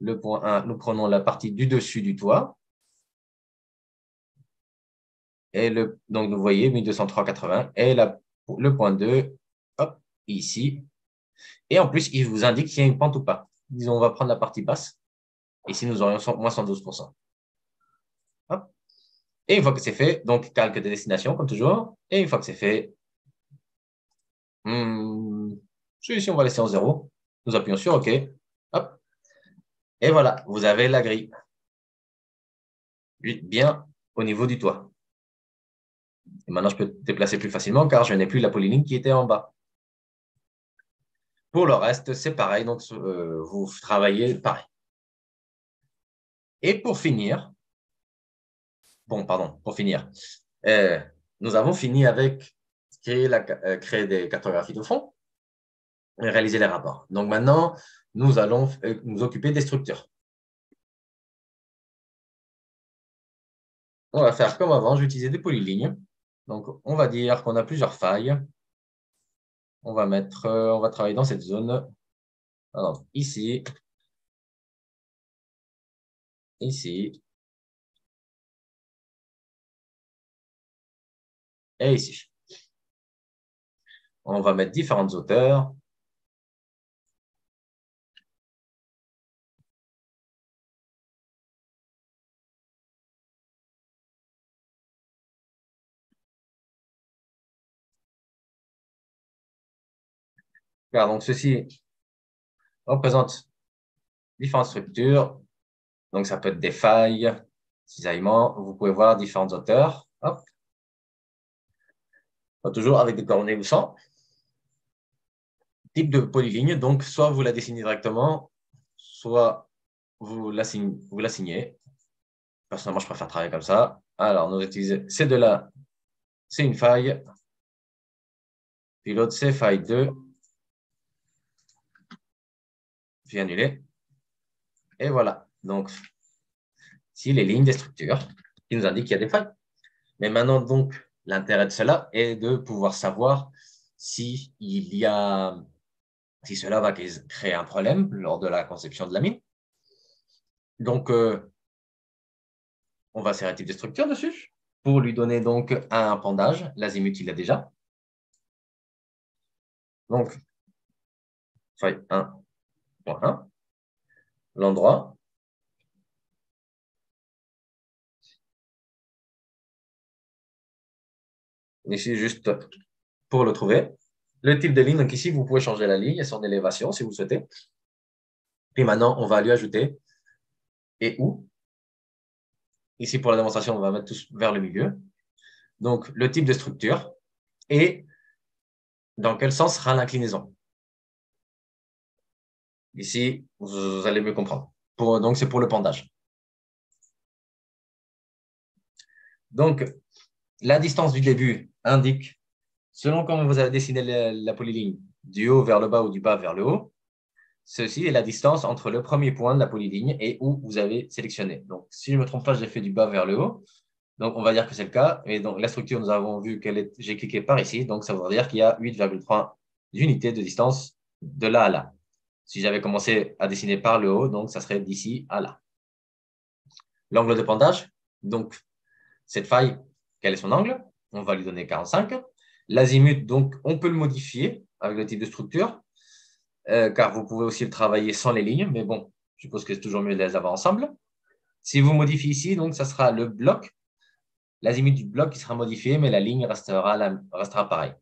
Le point 1, nous prenons la partie du dessus du toit. Et le, donc, vous voyez, 1203,80. Et le point 2, hop, ici. Et en plus, il vous indique s'il y a une pente ou pas. Disons, on va prendre la partie basse. Ici, nous aurions moins 112%. Hop. Et une fois que c'est fait, donc calque de destination, comme toujours. Et une fois que c'est fait, Hmm, celui-ci, on va laisser en zéro. Nous appuyons sur OK. Hop. Et voilà, vous avez la grille. Bien au niveau du toit. Maintenant, je peux déplacer plus facilement car je n'ai plus la polyligne qui était en bas. Pour le reste, c'est pareil, donc euh, vous travaillez pareil. Et pour finir, bon, pardon, pour finir, euh, nous avons fini avec euh, créer des cartographies de fond et réaliser les rapports. Donc maintenant, nous allons nous occuper des structures. On va faire comme avant, utiliser des polylignes. Donc, on va dire qu'on a plusieurs failles. On va mettre, euh, on va travailler dans cette zone. Ici, ici, et ici. On va mettre différentes hauteurs. Donc ceci représente différentes structures. Donc, ça peut être des failles, cisaillements. Vous pouvez voir différentes hauteurs. Hop. Toujours avec des coordonnées ou sans. Type de polyligne. Donc, soit vous la dessinez directement, soit vous la, signez. Personnellement, je préfère travailler comme ça. Alors, nous utilisons ces deux-là. C'est une faille. Puis l'autre, c'est faille 2 vais annuler. Et voilà. Donc, si les lignes des structures qui nous indiquent qu'il y a des failles. Mais maintenant, donc, l'intérêt de cela est de pouvoir savoir si il y a, si cela va créer un problème lors de la conception de la mine. Donc, euh, on va serrer type de structure dessus pour lui donner donc un pendage. L'azimut, il a déjà. Donc, faille 1, L'endroit. Ici, juste pour le trouver. Le type de ligne, donc ici, vous pouvez changer la ligne et son élévation si vous souhaitez. Puis maintenant, on va lui ajouter et où. Ici, pour la démonstration, on va mettre tous vers le milieu. Donc, le type de structure et dans quel sens sera l'inclinaison. Ici, vous allez mieux comprendre. donc, c'est pour le pendage. Donc, la distance du début indique, selon comment vous avez dessiné la, polyligne, du haut vers le bas ou du bas vers le haut, ceci est la distance entre le premier point de la polyligne et où vous avez sélectionné. Donc, si je ne me trompe pas, j'ai fait du bas vers le haut. Donc, on va dire que c'est le cas. Et donc, la structure, nous avons vu qu'elle est, j'ai cliqué par ici. Donc, ça voudrait dire qu'il y a 8,3 unités de distance de là à là. Si j'avais commencé à dessiner par le haut, donc ça serait d'ici à là. L'angle de pendage, donc cette faille, quel est son angle? On va lui donner 45. L'azimut, donc on peut le modifier avec le type de structure, euh, car vous pouvez aussi le travailler sans les lignes, mais bon, je suppose que c'est toujours mieux de les avoir ensemble. Si vous modifiez ici, donc ça sera le bloc, l'azimut du bloc qui sera modifié, mais la ligne restera, restera pareille.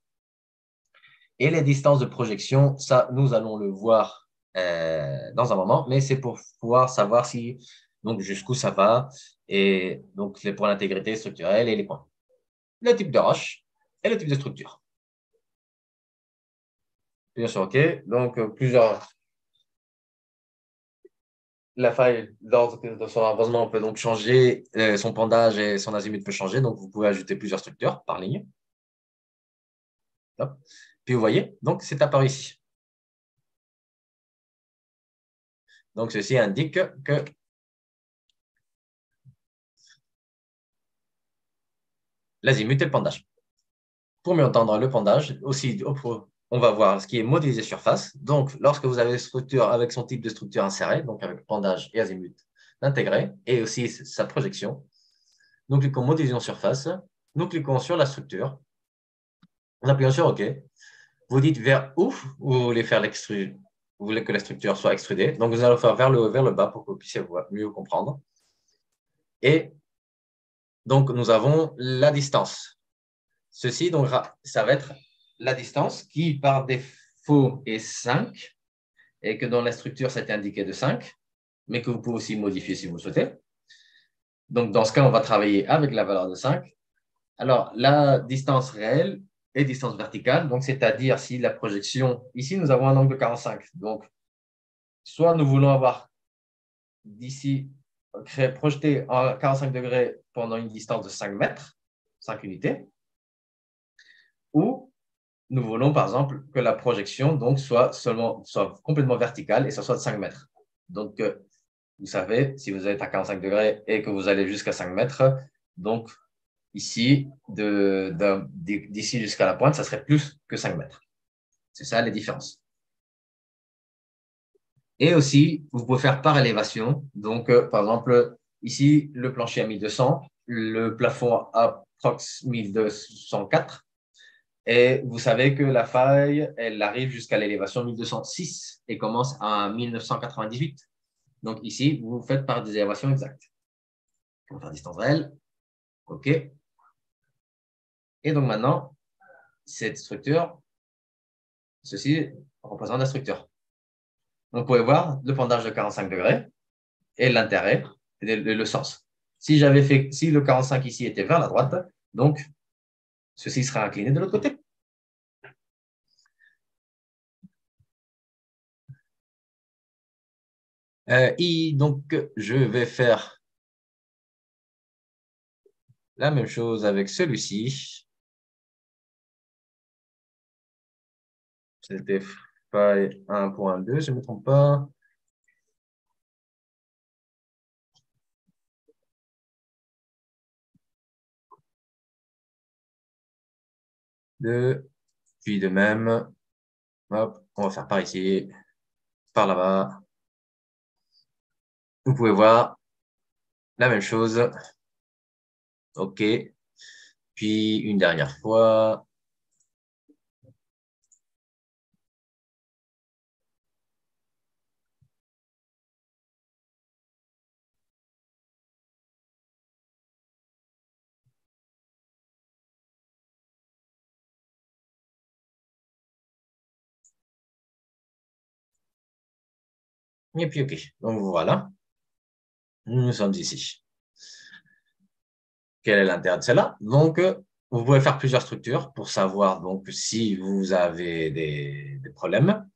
Et les distances de projection, ça, nous allons le voir euh, dans un moment, mais c'est pour pouvoir savoir si donc jusqu'où ça va et donc c'est pour l'intégrité structurelle et les points. Le type de roche et le type de structure. Bien sûr, OK. Donc, euh, plusieurs. La faille d'ordre de son avancement peut donc changer, euh, son pendage et son azimut peut changer, donc vous pouvez ajouter plusieurs structures par ligne. Puis vous voyez, donc c'est apparu ici. Donc, ceci indique que l'azimut est le pendage. Pour mieux entendre le pendage, aussi, on va voir ce qui est modélisé surface. Donc, lorsque vous avez une structure avec son type de structure insérée, donc avec pendage et azimut intégré, et aussi sa projection, nous cliquons modélisation surface, nous cliquons sur la structure, on appuie sur OK. Vous dites vers où vous voulez faire l'extrusion vous voulez que la structure soit extrudée. Donc, vous allez le faire vers le, vers le bas pour que vous puissiez mieux comprendre. Et donc, nous avons la distance. Ceci, donc, ça va être la distance qui, par défaut, est 5 et que dans la structure, c'est indiqué de 5, mais que vous pouvez aussi modifier si vous le souhaitez. Donc, dans ce cas, on va travailler avec la valeur de 5. Alors, la distance réelle distance verticale, donc c'est-à-dire si la projection, ici nous avons un angle de 45, donc soit nous voulons avoir d'ici projeté à 45 degrés pendant une distance de 5 mètres, 5 unités, ou nous voulons par exemple que la projection donc, soit, seulement, soit complètement verticale et ça soit de 5 mètres. Donc, euh, vous savez, si vous êtes à 45 degrés et que vous allez jusqu'à 5 mètres, donc ici, d'ici jusqu'à la pointe, ça serait plus que 5 mètres. C'est ça les différences. Et aussi, vous pouvez faire par élévation. Donc, euh, par exemple, ici, le plancher à 1200, le plafond à 1204. Et vous savez que la faille, elle arrive jusqu'à l'élévation 1206 et commence à 1998. Donc ici, vous faites par des élévations exactes. Va faire distance réelle. OK. Et donc maintenant, cette structure, ceci représente la structure. Donc, vous pouvez voir le pendage de 45 degrés et l'intérêt et le sens. Si j'avais fait, si le 45 ici était vers la droite, donc ceci sera incliné de l'autre côté. Euh, donc, je vais faire la même chose avec celui-ci. C'était faille 1.2, je ne me trompe pas. Deux, puis de même, hop, on va faire par ici, par là-bas. Vous pouvez voir la même chose. OK. Puis une dernière fois. Et puis, OK. Donc, voilà. Nous sommes ici. Quel est l'intérêt de cela? Donc, vous pouvez faire plusieurs structures pour savoir donc si vous avez des, problèmes.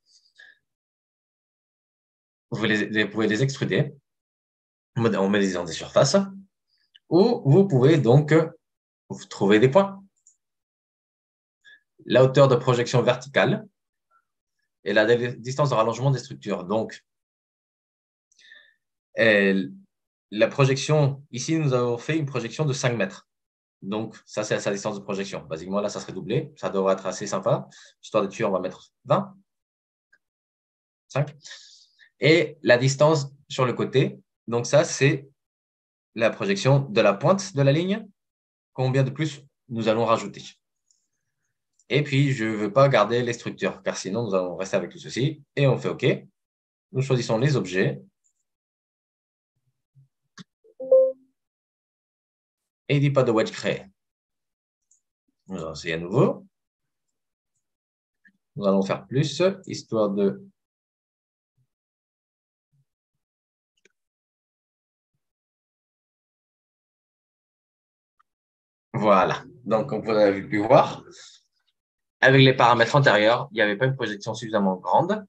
Vous, pouvez les extruder en modélisant des surfaces. Ou vous pouvez donc trouver des points. La hauteur de projection verticale et la distance de rallongement des structures. Donc, la projection, ici, nous avons fait une projection de 5 mètres. Donc, ça, c'est à sa distance de projection. Basiquement, là, ça serait doublé. Ça devrait être assez sympa. Histoire de tuer, on va mettre 20. 5. Et la distance sur le côté, donc ça, c'est la projection de la pointe de la ligne. Combien de plus nous allons rajouter? Et puis, je ne veux pas garder les structures, car sinon, nous allons rester avec tout ceci. Et on fait OK. Nous choisissons les objets. Et il dit pas de wedge créé. Nous allons essayer à nouveau. Nous allons faire plus, histoire de Voilà. Donc, comme vous avez pu voir, avec les paramètres antérieurs, il n'y avait pas une projection suffisamment grande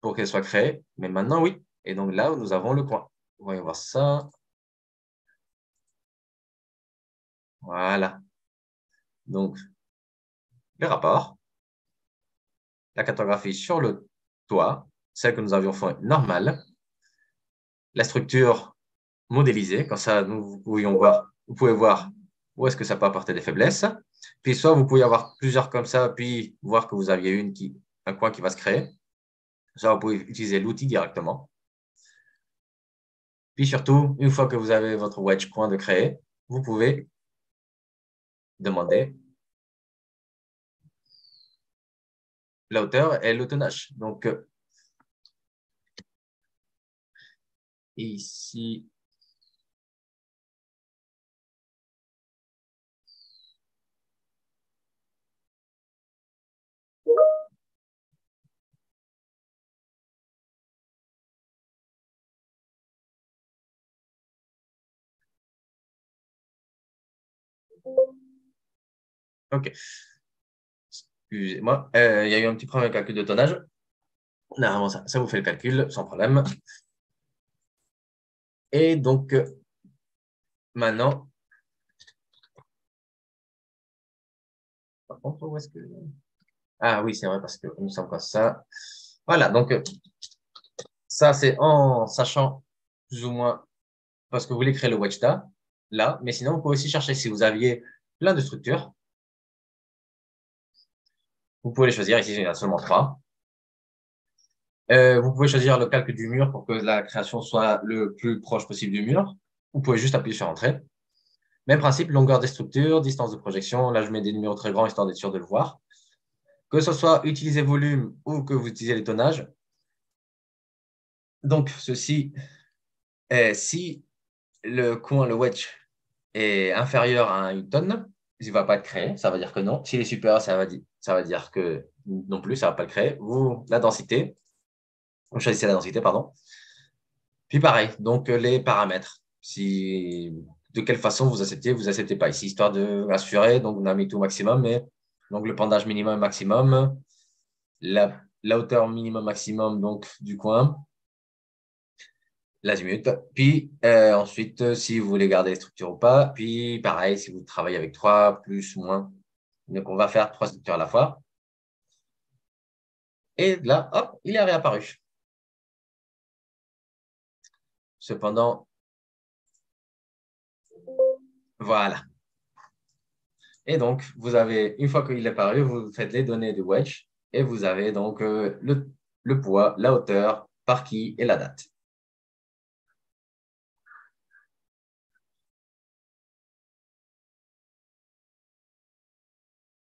pour qu'elle soit créée. Mais maintenant, oui. Et donc là, nous avons le coin. Voyons voir ça. Voilà. Donc, le rapport, la cartographie sur le toit, celle que nous avions fait normale, la structure modélisée, comme ça nous pouvions voir, vous pouvez voir où est-ce que ça peut apporter des faiblesses. Puis soit vous pouvez avoir plusieurs comme ça, puis voir que vous aviez une un coin qui va se créer. Soit vous pouvez utiliser l'outil directement. Puis surtout, une fois que vous avez votre wedge coin de créer, vous pouvez demander la hauteur et le. Donc, euh, ici, OK. Excusez-moi, euh, il y a eu un petit problème de calcul de tonnage. Normalement, ça, vous fait le calcul sans problème. Et donc, euh, maintenant, par contre, où est-ce que... Ah oui, c'est vrai, parce que nous sommes comme ça. Voilà, donc euh, ça, c'est en sachant plus ou moins, parce que vous voulez créer le Wechta, là, mais sinon, vous pouvez aussi chercher si vous aviez plein de structures. Vous pouvez choisir, ici, il y en a seulement trois. Euh, vous pouvez choisir le calque du mur pour que la création soit le plus proche possible du mur. Vous pouvez juste appuyer sur Entrée. Même principe, longueur des structures, distance de projection. Là, je mets des numéros très grands histoire d'être sûr de le voir. Que ce soit utiliser volume ou que vous utilisez les tonnages. Donc, ceci est si le coin, le wedge, est inférieur à une tonne, il ne va pas être créé. Ça va dire que non. S'il est supérieur, ça va, dire, ça va dire que non plus, ça ne va pas le créer. Vous, la densité, vous choisissez la densité, pardon. Puis pareil, donc les paramètres. Si, de quelle façon vous acceptez, vous acceptez pas. Ici, histoire de rassurer, donc on a mis tout maximum, mais donc le pendage minimum maximum, la, hauteur minimum maximum donc du coin, l'azimut. Puis euh, ensuite, si vous voulez garder les structures ou pas. Puis pareil, si vous travaillez avec trois, plus, moins. Donc on va faire trois structures à la fois. Et là, hop, il est réapparu. Cependant, voilà. Et donc, vous avez, une fois qu'il est paru, vous faites les données du wedge et vous avez donc euh, le poids, la hauteur, par qui et la date.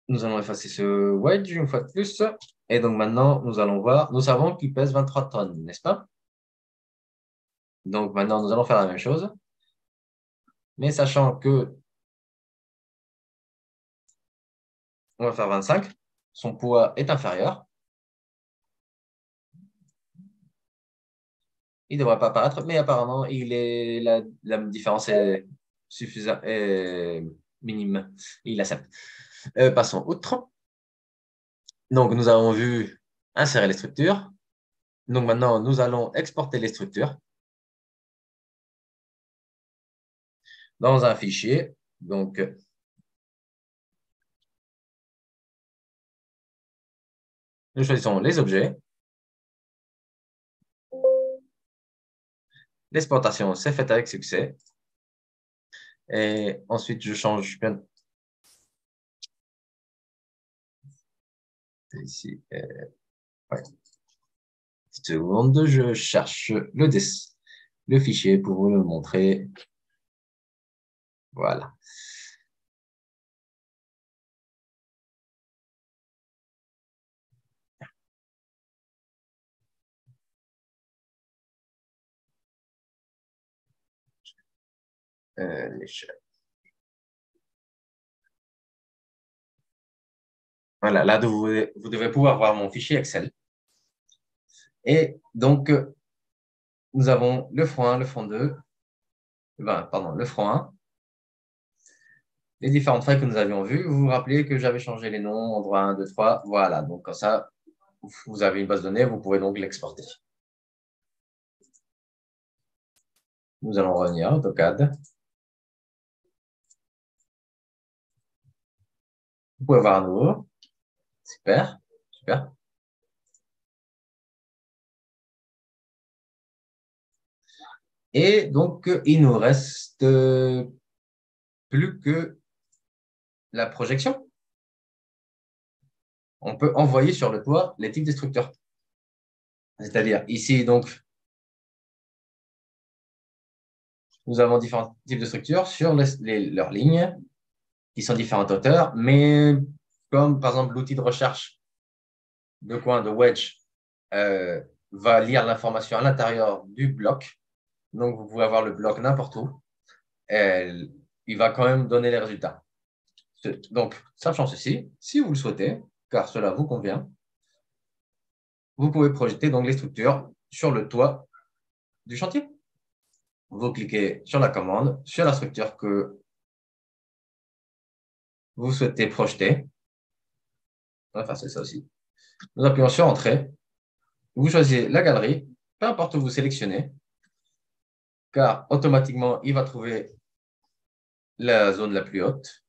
Nous allons effacer ce wedge une fois de plus. Et donc maintenant, nous allons voir, nous savons qu'il pèse 23 tonnes, n'est-ce pas? Donc maintenant, nous allons faire la même chose, mais sachant que on va faire 25, son poids est inférieur. Il ne devrait pas apparaître, mais apparemment, il est, la, différence est suffisante, minime. Il accepte. Euh, passons outre. Donc, nous avons vu insérer les structures. Donc, maintenant, nous allons exporter les structures. dans un fichier. Donc, nous choisissons les objets. L'exportation s'est faite avec succès. Et ensuite, je change Ici, euh, ouais. je cherche le, le fichier pour vous le montrer. Voilà. Euh, voilà, là, vous, devez pouvoir voir mon fichier Excel. Et donc, nous avons le front 1, le front 2, pardon, le front 1, les différentes feuilles que nous avions vues. Vous vous rappelez que j'avais changé les noms, endroit 1, 2, 3. Voilà, donc comme ça, vous avez une base de données, vous pouvez donc l'exporter. Nous allons revenir à AutoCAD. Vous pouvez voir à nouveau. Super, super. Et donc, il nous reste plus que la projection. On peut envoyer sur le toit les types destructeurs. C'est-à-dire ici, donc, nous avons différents types de structures sur leurs lignes qui sont différentes hauteurs, mais comme par exemple l'outil de recherche de coin de wedge euh, va lire l'information à l'intérieur du bloc. Donc, vous pouvez avoir le bloc n'importe où. il va quand même donner les résultats. Donc, sachant ceci, si vous le souhaitez, car cela vous convient, vous pouvez projeter donc les structures sur le toit du chantier. Vous cliquez sur la commande, sur la structure que vous souhaitez projeter, on va faire ça aussi. Nous appuyons sur Entrée. Vous choisissez la galerie, peu importe où vous sélectionnez, car automatiquement, il va trouver la zone la plus haute.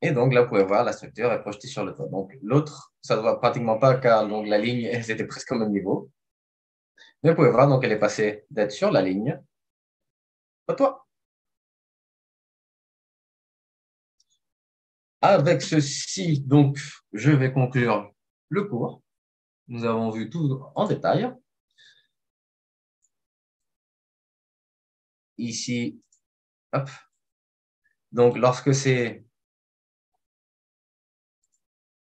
Et donc là, vous pouvez voir, la structure est projetée sur le toit. Donc l'autre, ça ne voit pratiquement pas car donc, la ligne, était presque au même niveau. Mais vous pouvez voir, donc elle est passée d'être sur la ligne au toit. Avec ceci, donc, je vais conclure le cours. Nous avons vu tout en détail. Ici. Donc, lorsque c'est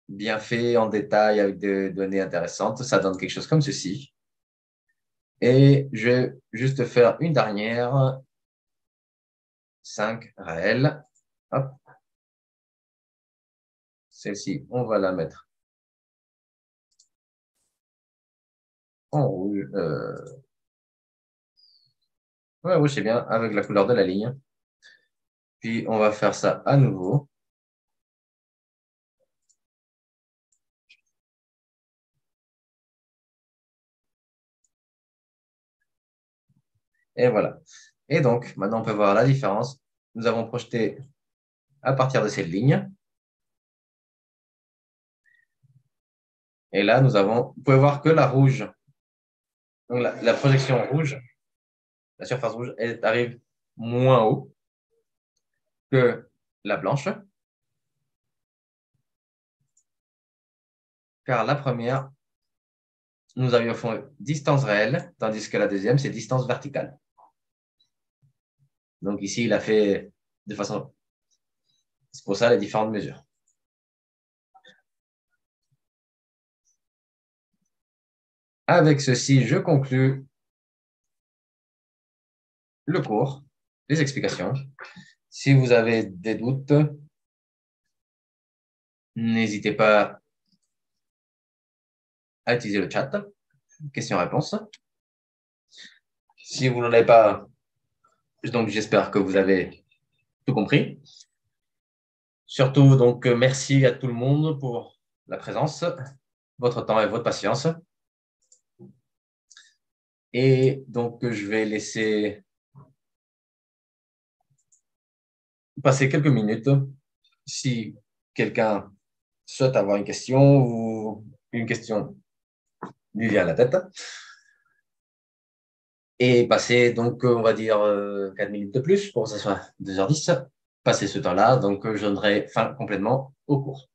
bien fait en détail avec des données intéressantes. Ça donne quelque chose comme ceci. Et je vais juste faire une dernière. 5 réels. Hop. Celle-ci, on va la mettre en rouge. Euh... Ouais, oui, c'est bien, avec la couleur de la ligne. Puis, on va faire ça à nouveau. Et voilà. Et donc, maintenant, on peut voir la différence. Nous avons projeté à partir de cette ligne. Et là, nous avons, vous pouvez voir que la rouge, la, projection rouge, la surface rouge, elle arrive moins haut que la blanche. Car la première, nous avions fait distance réelle, tandis que la deuxième, c'est distance verticale. Donc ici, il a fait de façon... C'est pour ça les différentes mesures. Avec ceci, je conclus le cours, les explications. Si vous avez des doutes, n'hésitez pas à utiliser le chat. Question-réponse. Si vous n'en avez pas, donc, j'espère que vous avez tout compris. Surtout, donc, merci à tout le monde pour la présence, votre temps et votre patience. Et donc, je vais laisser passer quelques minutes si quelqu'un souhaite avoir une question ou une question lui vient à la tête et passer, donc, on va dire, 4 euh, minutes de plus pour que ce soit 2h10. Passer ce temps-là, donc, je donnerai fin complètement au cours.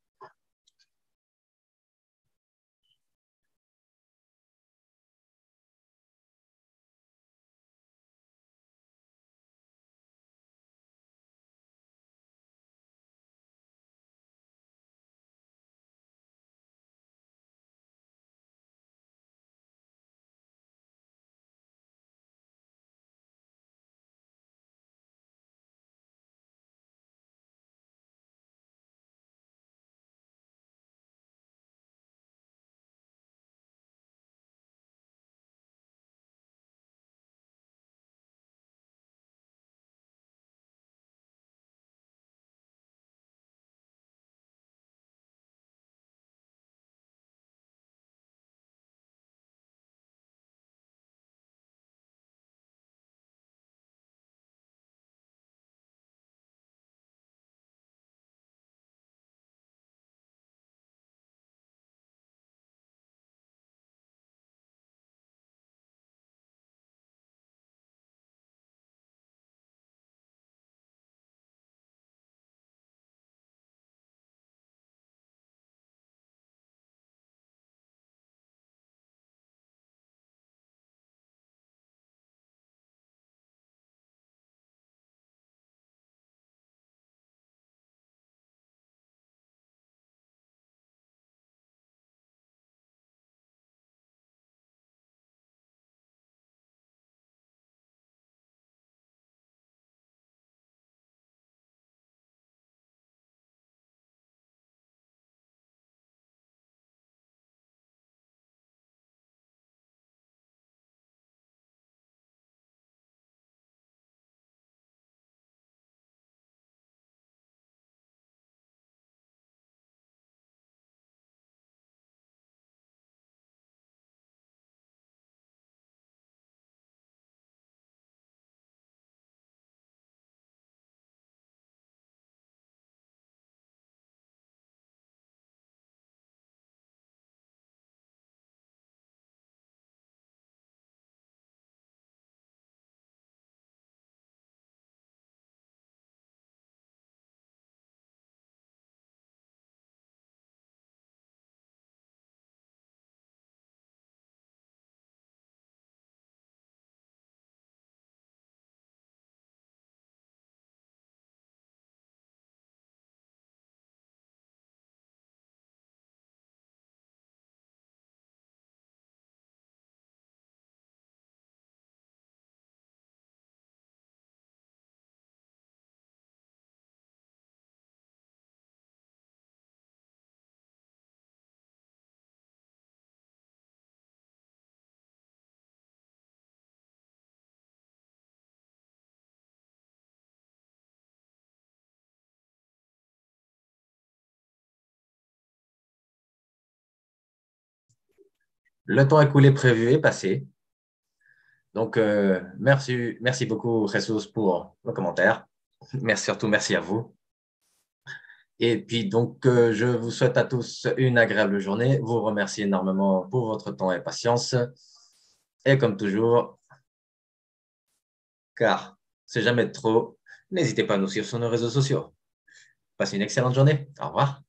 Le temps écoulé prévu est passé. Donc, euh, merci, merci beaucoup, Jesus, pour le commentaire. Merci surtout, merci à vous. Et puis, donc, euh, je vous souhaite à tous une agréable journée. Vous remercie énormément pour votre temps et patience. Et comme toujours, car c'est jamais trop, n'hésitez pas à nous suivre sur nos réseaux sociaux. Passez une excellente journée. Au revoir.